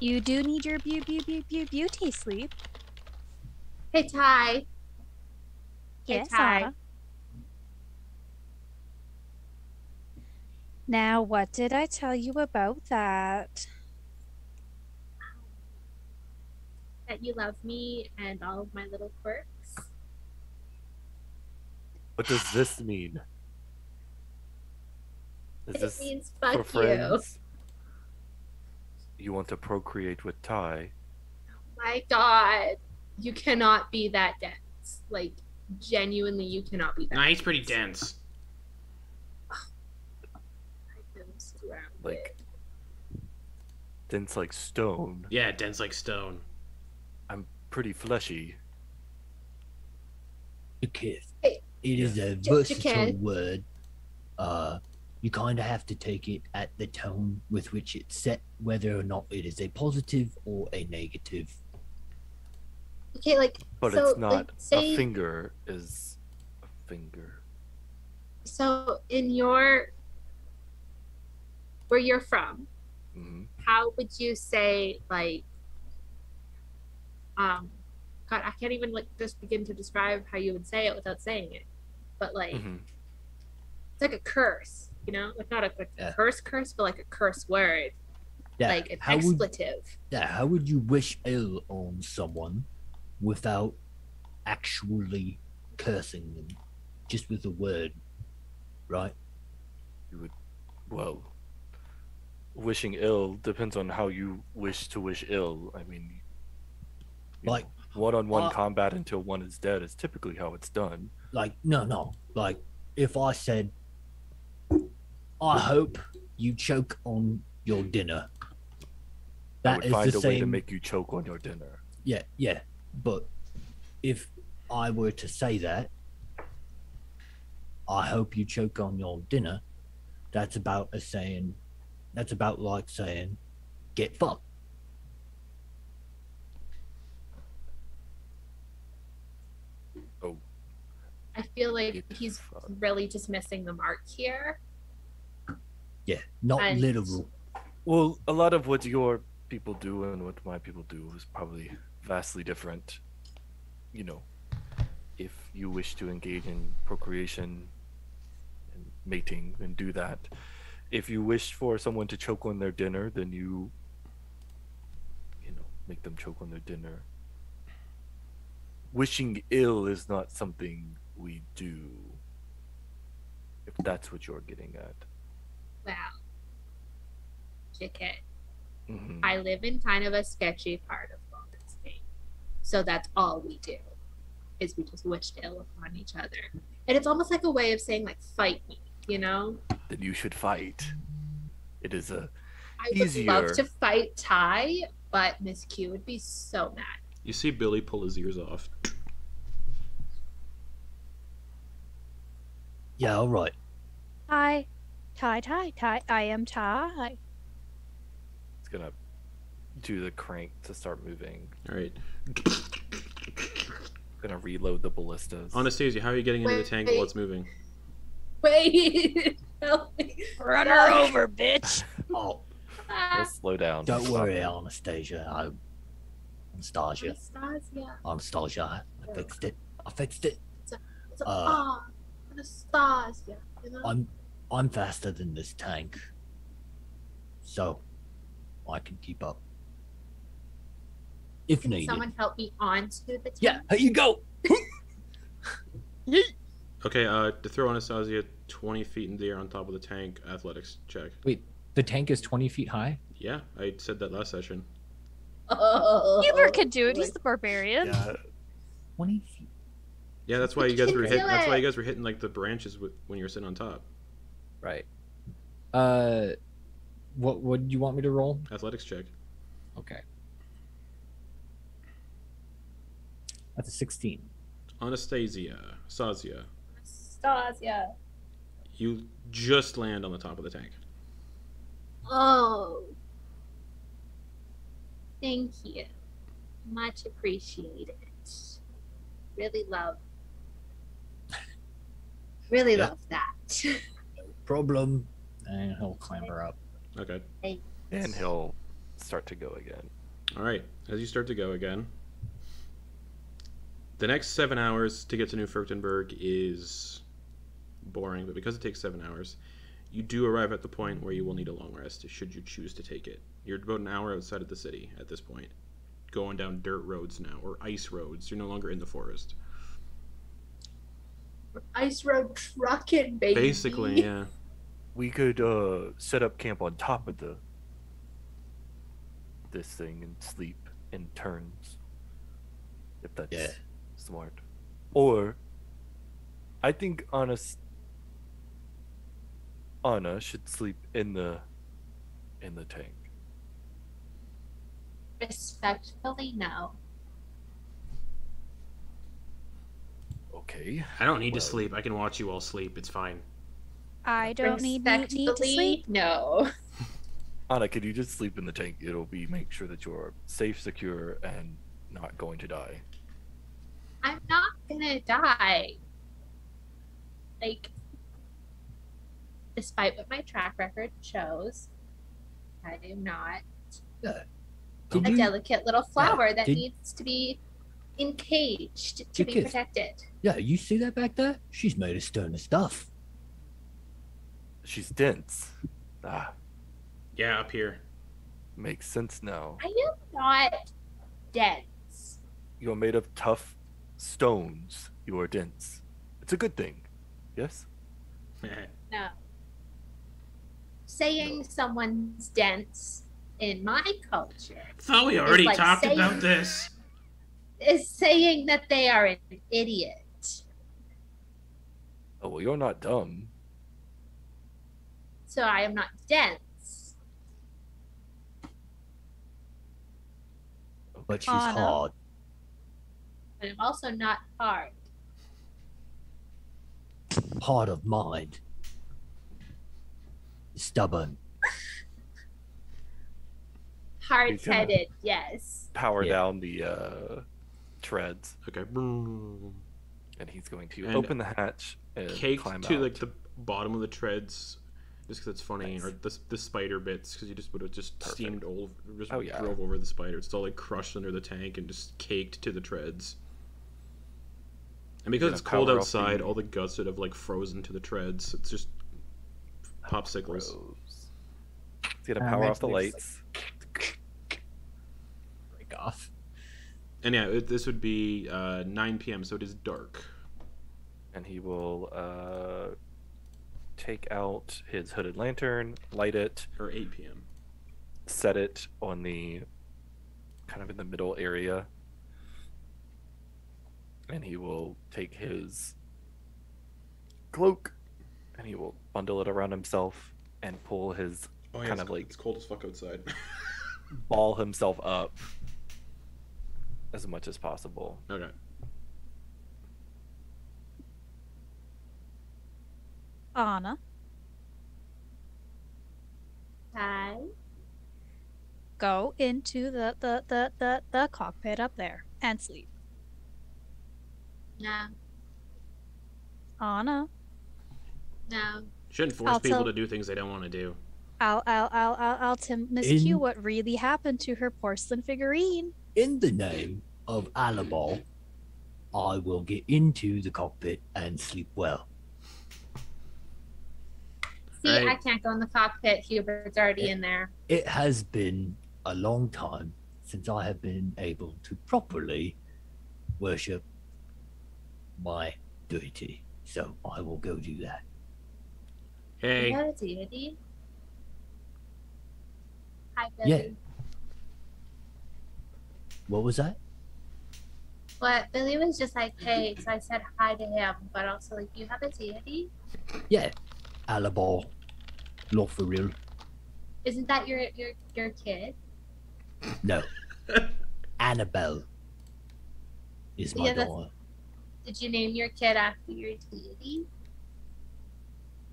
You do need your beau- beau- beau- beau- beauty sleep. Hey Tye, Hey, Yes, Tye. Anna. Now, what did I tell you about that? That you love me and all of my little quirks. What does this mean? Is It this means for fuck you. friends? You want to procreate with Tye? Oh My God, you cannot be that dense. Like genuinely, you cannot be that. Nah, he's pretty dense. I've been [SIGHS] surrounded. Like dense like stone. Yeah, dense like stone. Pretty fleshy. The kiss. It is a versatile word. Uh, you kind of have to take it at the tone with which it's set, whether or not it is a positive or a negative. Okay, like But so, it's not like, say, a finger is a finger. So in your where you're from, hmm how would you say like um God, I can't even like just begin to describe how you would say it without saying it. But like hmm it's like a curse, you know? Like not a, like a curse curse, but like a curse word. Yeah, like an how would expletive. yeah, how would you wish ill on someone without actually cursing them, just with a word, right? You would, well, wishing ill depends on how you wish to wish ill. I mean, Like, one on one uh, combat until one is dead is typically how it's done. like no no like if i said i hope you choke on your dinner. I That would is find the a same. way to make you choke on your dinner. Yeah, yeah. But if I were to say that, I hope you choke on your dinner. That's about as saying. That's about like saying, get fucked. I feel like Get he's really just missing the mark here. Yeah, not And- literal. Well, a lot of what your people do and what my people do is probably vastly different. You know, if you wish to engage in procreation and mating, then do that. If you wish for someone to choke on their dinner, then you, you know, make them choke on their dinner. Wishing ill is not something we do. If that's what you're getting at. Wow. JK. Mhm. I live in kind of a sketchy part of Baldur's Gate. So that's all we do. Is we just wish ill upon each other. And it's almost like a way of saying like fight me, you know? then you should fight. It is a I would Easier. love to fight Tye, but Miss Q would be so mad. You see Billy pull his ears off. Yeah, all right. Tie, tie, tie, tie. I am tie. it's gonna do the crank to start moving. All right. Gonna reload the ballistas. Anastasia, how are you getting into the Wait, tank wait. while it's moving? Wait! Help [LAUGHS] me. Run her over, bitch. [LAUGHS] Oh, Let's slow down. don't worry. Anastasia. I, Anastasia. Anastasia. Anastasia. I fixed it. I fixed it. It's Uh, ah, Anastasia. You know? I'm I'm faster than this tank. So I can keep up. If Can needed. someone help me onto the tank? Yeah, here you go. [LAUGHS] Okay, uh, to throw Anastasia 20 feet in the air on top of the tank, athletics check. Wait, the tank is 20 feet high. Yeah, I said that last session. Oh, Eber can do it. He's the barbarian. Yeah, 20 feet. Yeah, that's why You you guys were hitting. That's why you guys were hitting like the branches with, when you were sitting on top. Right. Uh, what would you want me to roll? Athletics check. Okay. That's a 16. Anastasia, Sazia, Anastasia. you just land on the top of the tank. Oh. Thank you. Much appreciated. Really love. Really Yeah. love that. [LAUGHS] Problem. And he'll clamber up. Okay. and he'll start to go again. All right. As you start to go again, the next seven hours to get to Neufurchtenburg is boring, but because it takes seven hours, you do arrive at the point where you will need a long rest should you choose to take it. You're about an hour outside of the city at this point, going down dirt roads now or ice roads. You're no longer in the forest. Ice road trucking, baby. Basically, [LAUGHS] yeah. We could uh set up camp on top of the this thing and sleep in turns. If that's Yeah. smart. Or I think Anna Anna should sleep in the in the tank. Respectfully, no. Okay. I don't need Well. to sleep. I can watch you all sleep. It's fine. I don't need, need, need to sleep. No. [LAUGHS] Anna, could you just sleep in the tank? It'll be make sure that you're safe, secure, and not going to die. I'm not gonna die. Like, despite what my track record shows, I am not Did a you, delicate little flower that Did- needs to be encaged to Did be kiss? protected. Yeah, you see that back there? She's made of stone and stuff. She's dense. Ah, Yeah, up here. makes sense now. I am not dense. You're made of tough stones. You are dense. It's a good thing. Yes? [LAUGHS] No. Saying someone's dense in my culture Thought we already like talked saying- about this. [LAUGHS] is saying that they are an idiot. Oh well you're not dumb. so I am not dense. But she's Anna. hard. But I'm also not hard. Hard of mind. Stubborn. [LAUGHS] Hard headed, yes. Power Yeah. down the uh, treads, Okay. And he's going to And open the hatch and Caked to out. like the bottom of the treads, just because it's funny, Nice. or the, the spider bits, because you just would have just Perfect. steamed all, just Oh, yeah. drove over the spider. It's all like crushed under the tank and just caked to the treads. And because it's cold outside, the- all the guts would have like frozen to the treads. It's just popsicles. Gross. He's gonna power makes off the me lights. Break off. And yeah, it, this would be uh, 9 p.m., so it is dark. And he will uh, take out his hooded lantern, light it, Or 8 p.m. set it on the kind of in the middle area, and he will take his cloak and he will bundle it around himself and pull his Oh, yeah, Kind of like- it's cold as fuck outside. [LAUGHS] ball himself up as much as possible. okay. Anna, Hi. go into the, the, the, the, the cockpit up there and sleep. No, Anna, no. Shouldn't force I'll people tell- to do things they don't want to do. I'll, I'll, I'll, I'll, I'll tell Miss In- Q what really happened to her porcelain figurine. In the name of Alabal, I will get into the cockpit and sleep well. Right. I can't go in the cockpit. Hubert's already Yeah. in there. It has been a long time since I have been able to properly worship my deity. So I will go do that. Hey, You got a deity? Hi, Yeah. What was that? But Billy was just like, hey, so I said hi to him, but also like, you have a deity? Yeah, Alabal, real. Isn't that your your your kid? No, [LAUGHS] Annabelle is my Yeah, that's- daughter. Did you name your kid after your deity?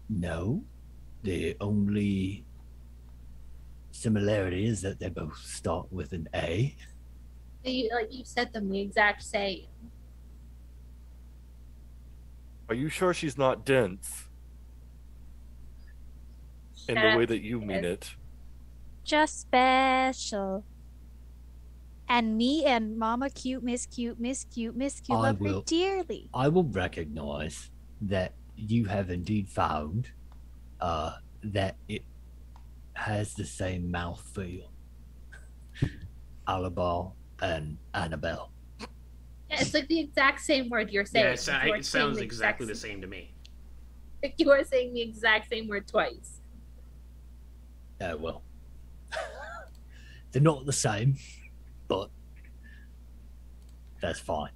No, the only similarity is that they both start with an A. You like you said them the exact same. Are you sure she's not dense in the way that you mean it? Just special. And me and Mama Cute, Miss Cute, Miss Cute, Miss Cute I love her will- dearly. I will recognize that you have indeed found uh, that it has the same mouth feel. [LAUGHS] Alabal and Annabelle. Yeah, it's like the exact same word you're saying. yeah, it, sa- You it saying sounds the exactly the same to me. [LAUGHS] Like you are saying the exact same word twice. Uh, well, [LAUGHS] they're not the same, but that's fine.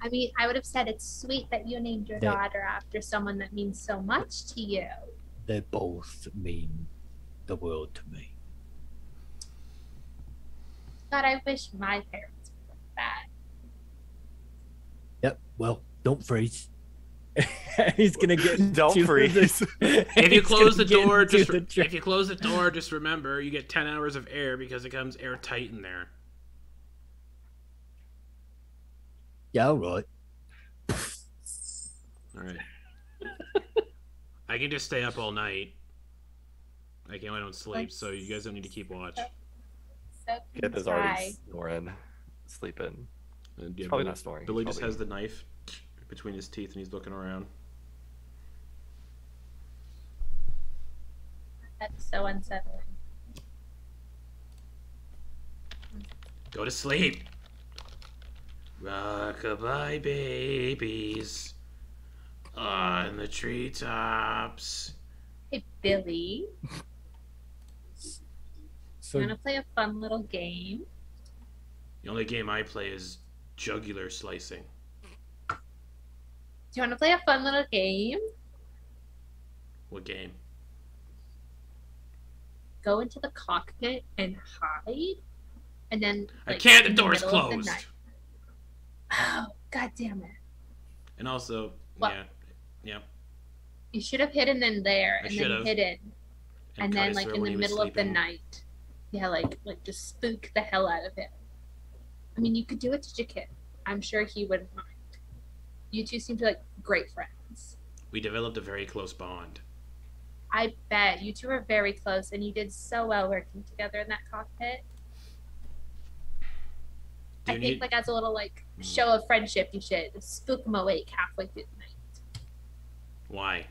I mean, I would have said it's sweet that you named your They- daughter after someone that means so much to you. They both mean the world to me. God, I wish my parents were like that. Yep. Well, don't freeze. [LAUGHS] He's gonna get. [LAUGHS] Don't into freeze. the- [LAUGHS] If you close the door, just the if you close the door, just remember you get ten hours of air because it comes airtight in there. Yeah, all right. All right. I can just stay up all night. I can't. I don't sleep, so you guys don't need to keep watch. So Kid is already snoring, sleeping. Uh, and, yeah, Probably Billy, not snoring. Billy just has the knife between his teeth and he's looking around. That's so unsettling. Go to sleep. Rockabye babies on the treetops. Hey, Billy, [LAUGHS] So you want to play a fun little game? The only game I play is jugular slicing. Do you want to play a fun little game? What game? go into the cockpit and hide, and then I can't. The door's the closed. Oh god damn it! And also, What? yeah, yeah. You should have hidden in there I and then hidden, and, cut then like in the middle of the night, yeah, like like just spook the hell out of him. I mean, you could do it to Jy'kyth. I'm sure he wouldn't mind. You two seem to like great friends. We developed a very close bond. I bet you two are very close, and you did so well working together in that cockpit. Do I think, need- like, as a little like Hmm. show of friendship, you should spook him awake halfway through the night. Why?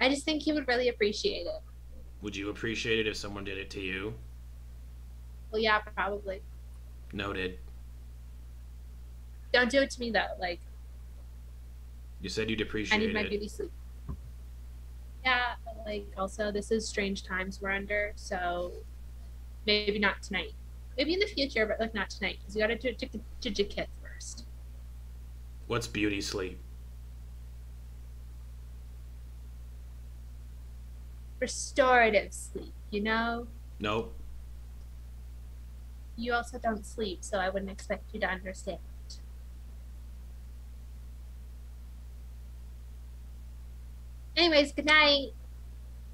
I just think he would really appreciate it. Would you appreciate it if someone did it to you? Well, yeah, probably. Noted. Don't do it to me though. Like, You said you'd I need my it. beauty sleep. Yeah, but, like also this is strange times we're under, so maybe not tonight. Maybe in the future, but like not tonight, because you got to do it to, to Jy'kyth first. What's beauty sleep? Restorative sleep, you know. Nope. You also don't sleep, so I wouldn't expect you to understand. Anyways, good night.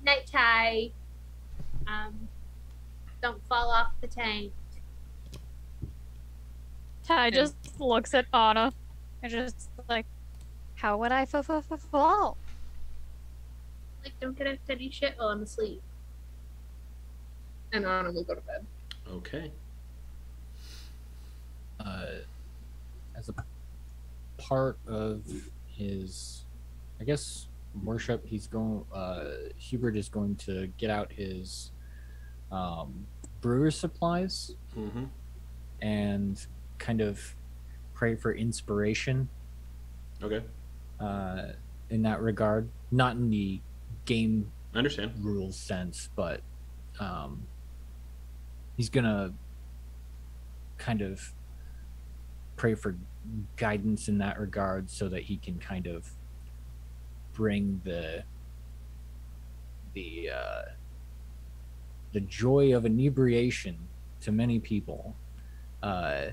Night Tye. Um, don't fall off the tank. Tye Okay. just looks at Anna and just like, how would I f- f- f- fall? Like, don't get into any shit while I'm asleep. And Anna will go to bed. Okay. uh, as a part of his, I guess, worship, he's going. Uh, Hubert is going to get out his um, brewer's supplies Mm-hmm. and kind of pray for inspiration Okay. uh, in that regard. Not in the game I understand. rules sense, but um, he's gonna kind of pray for guidance in that regard, so that he can kind of bring the the uh, the joy of inebriation to many people uh,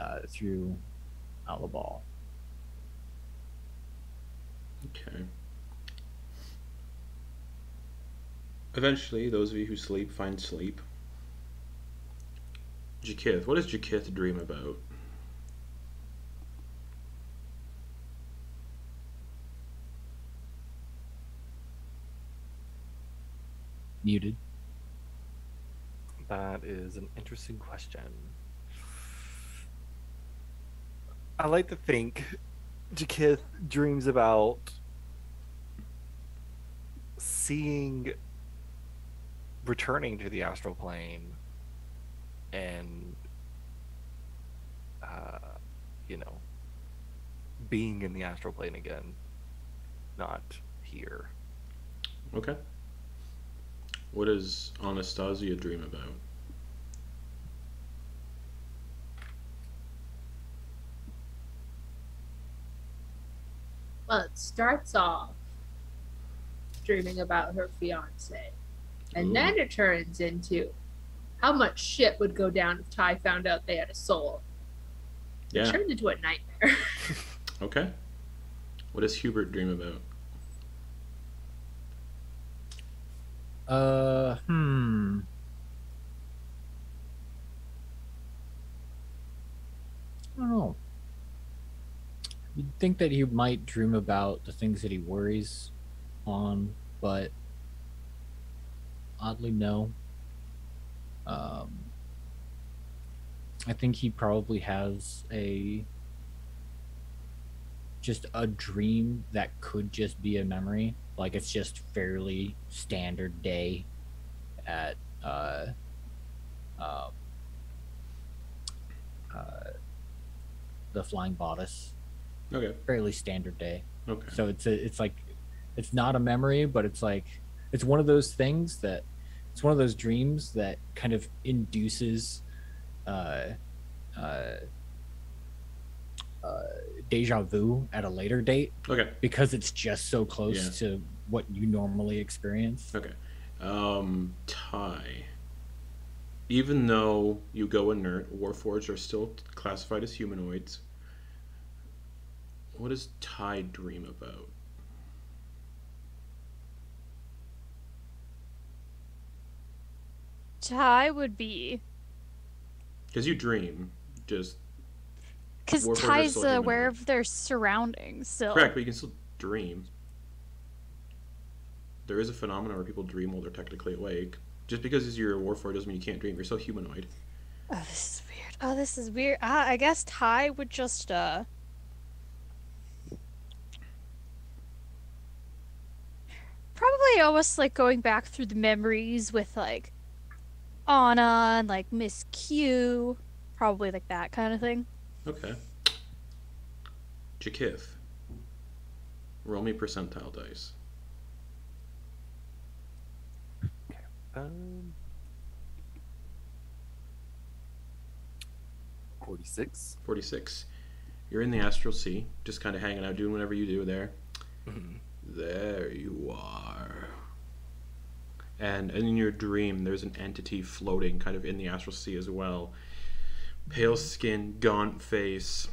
uh, through Alabal. Okay. Eventually, those of you who sleep find sleep. Jy'kyth, what does Jy'kyth dream about? Muted. That is an interesting question. I like to think Jy'kyth dreams about seeing returning to the astral plane and uh, you know being in the astral plane again not here Okay. What does Anastasia dream about? Well, it starts off dreaming about her fiance, and Ooh. then it turns into how much shit would go down if Tye found out they had a soul. It Yeah. turned into a nightmare. [LAUGHS] Okay. What does Hubert dream about? Uh, hmm. I don't know. You'd think that he might dream about the things that he worries on, but oddly, no. Um, I think he probably has a just a dream that could just be a memory. Like it's just fairly standard day at uh, um, uh, the Flying Bodice. Okay. Fairly standard day. Okay. So it's a, it's like it's not a memory, but it's like it's one of those things that it's one of those dreams that kind of induces uh, uh, uh, deja vu at a later date Okay. because it's just so close Yeah. to what you normally experience. Okay. Um, Tye. Even though you go inert, Warforged are still classified as humanoids. What does Tye dream about? Tye would be Because you dream, just because Warforged are Tye's aware of their surroundings. Still, correct, but you can still dream. There is a phenomenon where people dream while they're technically awake. Just because you're a Warforged doesn't mean you can't dream. You're so humanoid. Oh, this is weird. Oh, this is weird. Uh, I guess Tye would just uh. Probably almost like going back through the memories with like Anna and like Miss Q. Probably like that kind of thing. Okay. Jy'kyth. Roll me percentile dice. Um, 46. 46. You're in the astral sea, just kind of hanging out, doing whatever you do there. Mhm. There you are. And, and in your dream, there's an entity floating kind of in the astral sea as well. Pale skin, gaunt face,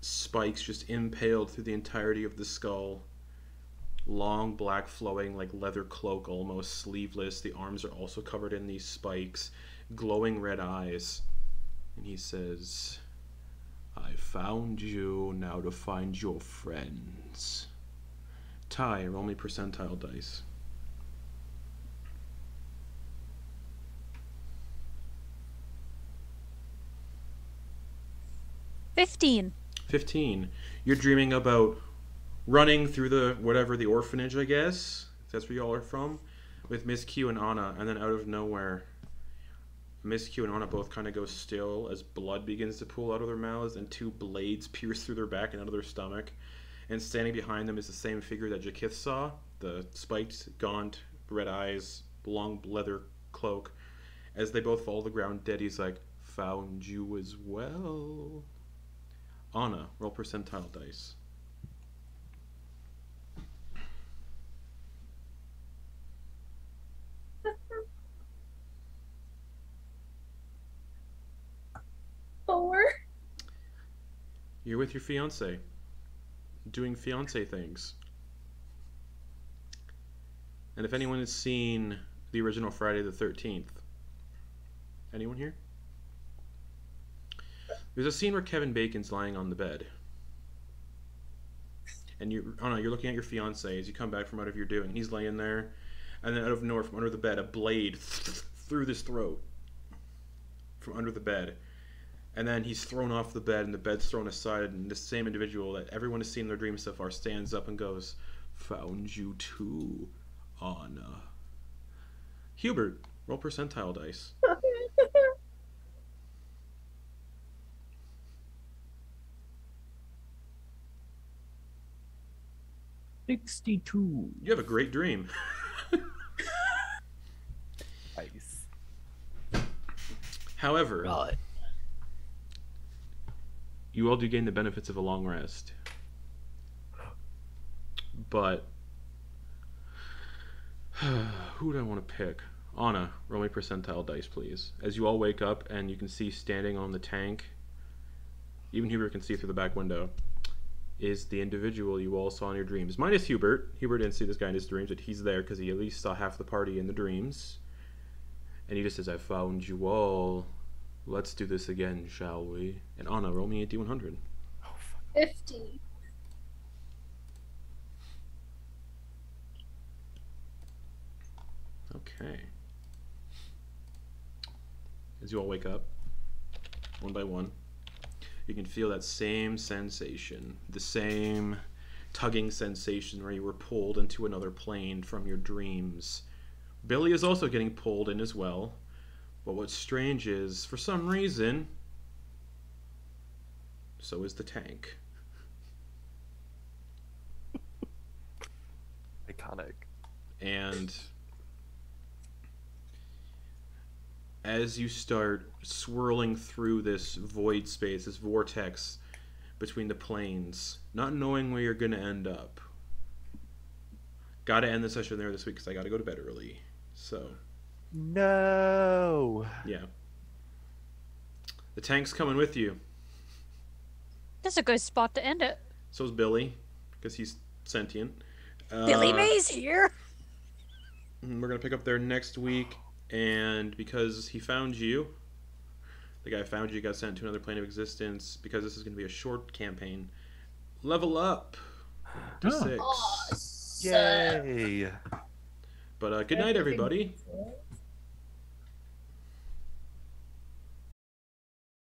spikes just impaled through the entirety of the skull. Long black flowing like leather cloak, almost sleeveless. The arms are also covered in these spikes. Glowing red eyes. And he says, I found you, now to find your friends. Tye, roll me percentile dice. Fifteen. 15. You're dreaming about running through the whatever the orphanage, I guess. That's where y'all are from, with Miss Q and Anna, and then out of nowhere, Miss Q and Anna both kind of go still as blood begins to pool out of their mouths and two blades [LAUGHS] pierce through their back and out of their stomach. And standing behind them is the same figure that Jy'kyth saw the spiked, gaunt, red eyes, long leather cloak. As they both fall to the ground dead, he's like, Found you as well. Anna, roll percentile dice. Four. You're with your fiance, doing fiance things. And if anyone has seen the original Friday the 13th, anyone here? There's a scene where Kevin Bacon's lying on the bed. And you, oh no, you're looking at your fiance as you come back from out of your doing. He's laying there, and then out of nowhere, from under the bed, a blade [LAUGHS] through his throat. From under the bed and then he's thrown off the bed and the bed's thrown aside and the same individual that everyone has seen in their dreams so far stands up and goes found you too anna hubert roll percentile dice [LAUGHS] Sixty-two. you have a great dream [LAUGHS] Nice. however Right. you all do gain the benefits of a long rest but [SIGHS] who do i want to pick anna roll me percentile dice please as you all wake up and you can see standing on the tank even Hubert can see through the back window is the individual you all saw in your dreams minus hubert hubert didn't see this guy in his dreams but he's there because he at least saw half the party in the dreams and he just says i found you all let's do this again shall we and anna roll me a d100 Oh, fuck. Fifty. Okay. As you all wake up, one by one, you can feel that same sensation, the same tugging sensation where you were pulled into another plane from your dreams. Billy is also getting pulled in as well. But what's strange is, for some reason, so is the tank. [LAUGHS] Iconic. and as you start swirling through this void space, this vortex between the planes, not knowing where you're going to end up, got to end the session there this week because I got to go to bed early. So No. yeah, the tank's coming with you. That's a good spot to end it. So's Billy because he's sentient. Billy Uh, Mays here. We're gonna pick up there next week, and because he found you, the guy found you, got sent to another plane of existence. Because this is gonna be a short campaign, level up to Oh. six. Yay. But uh, good night, everybody. Everything-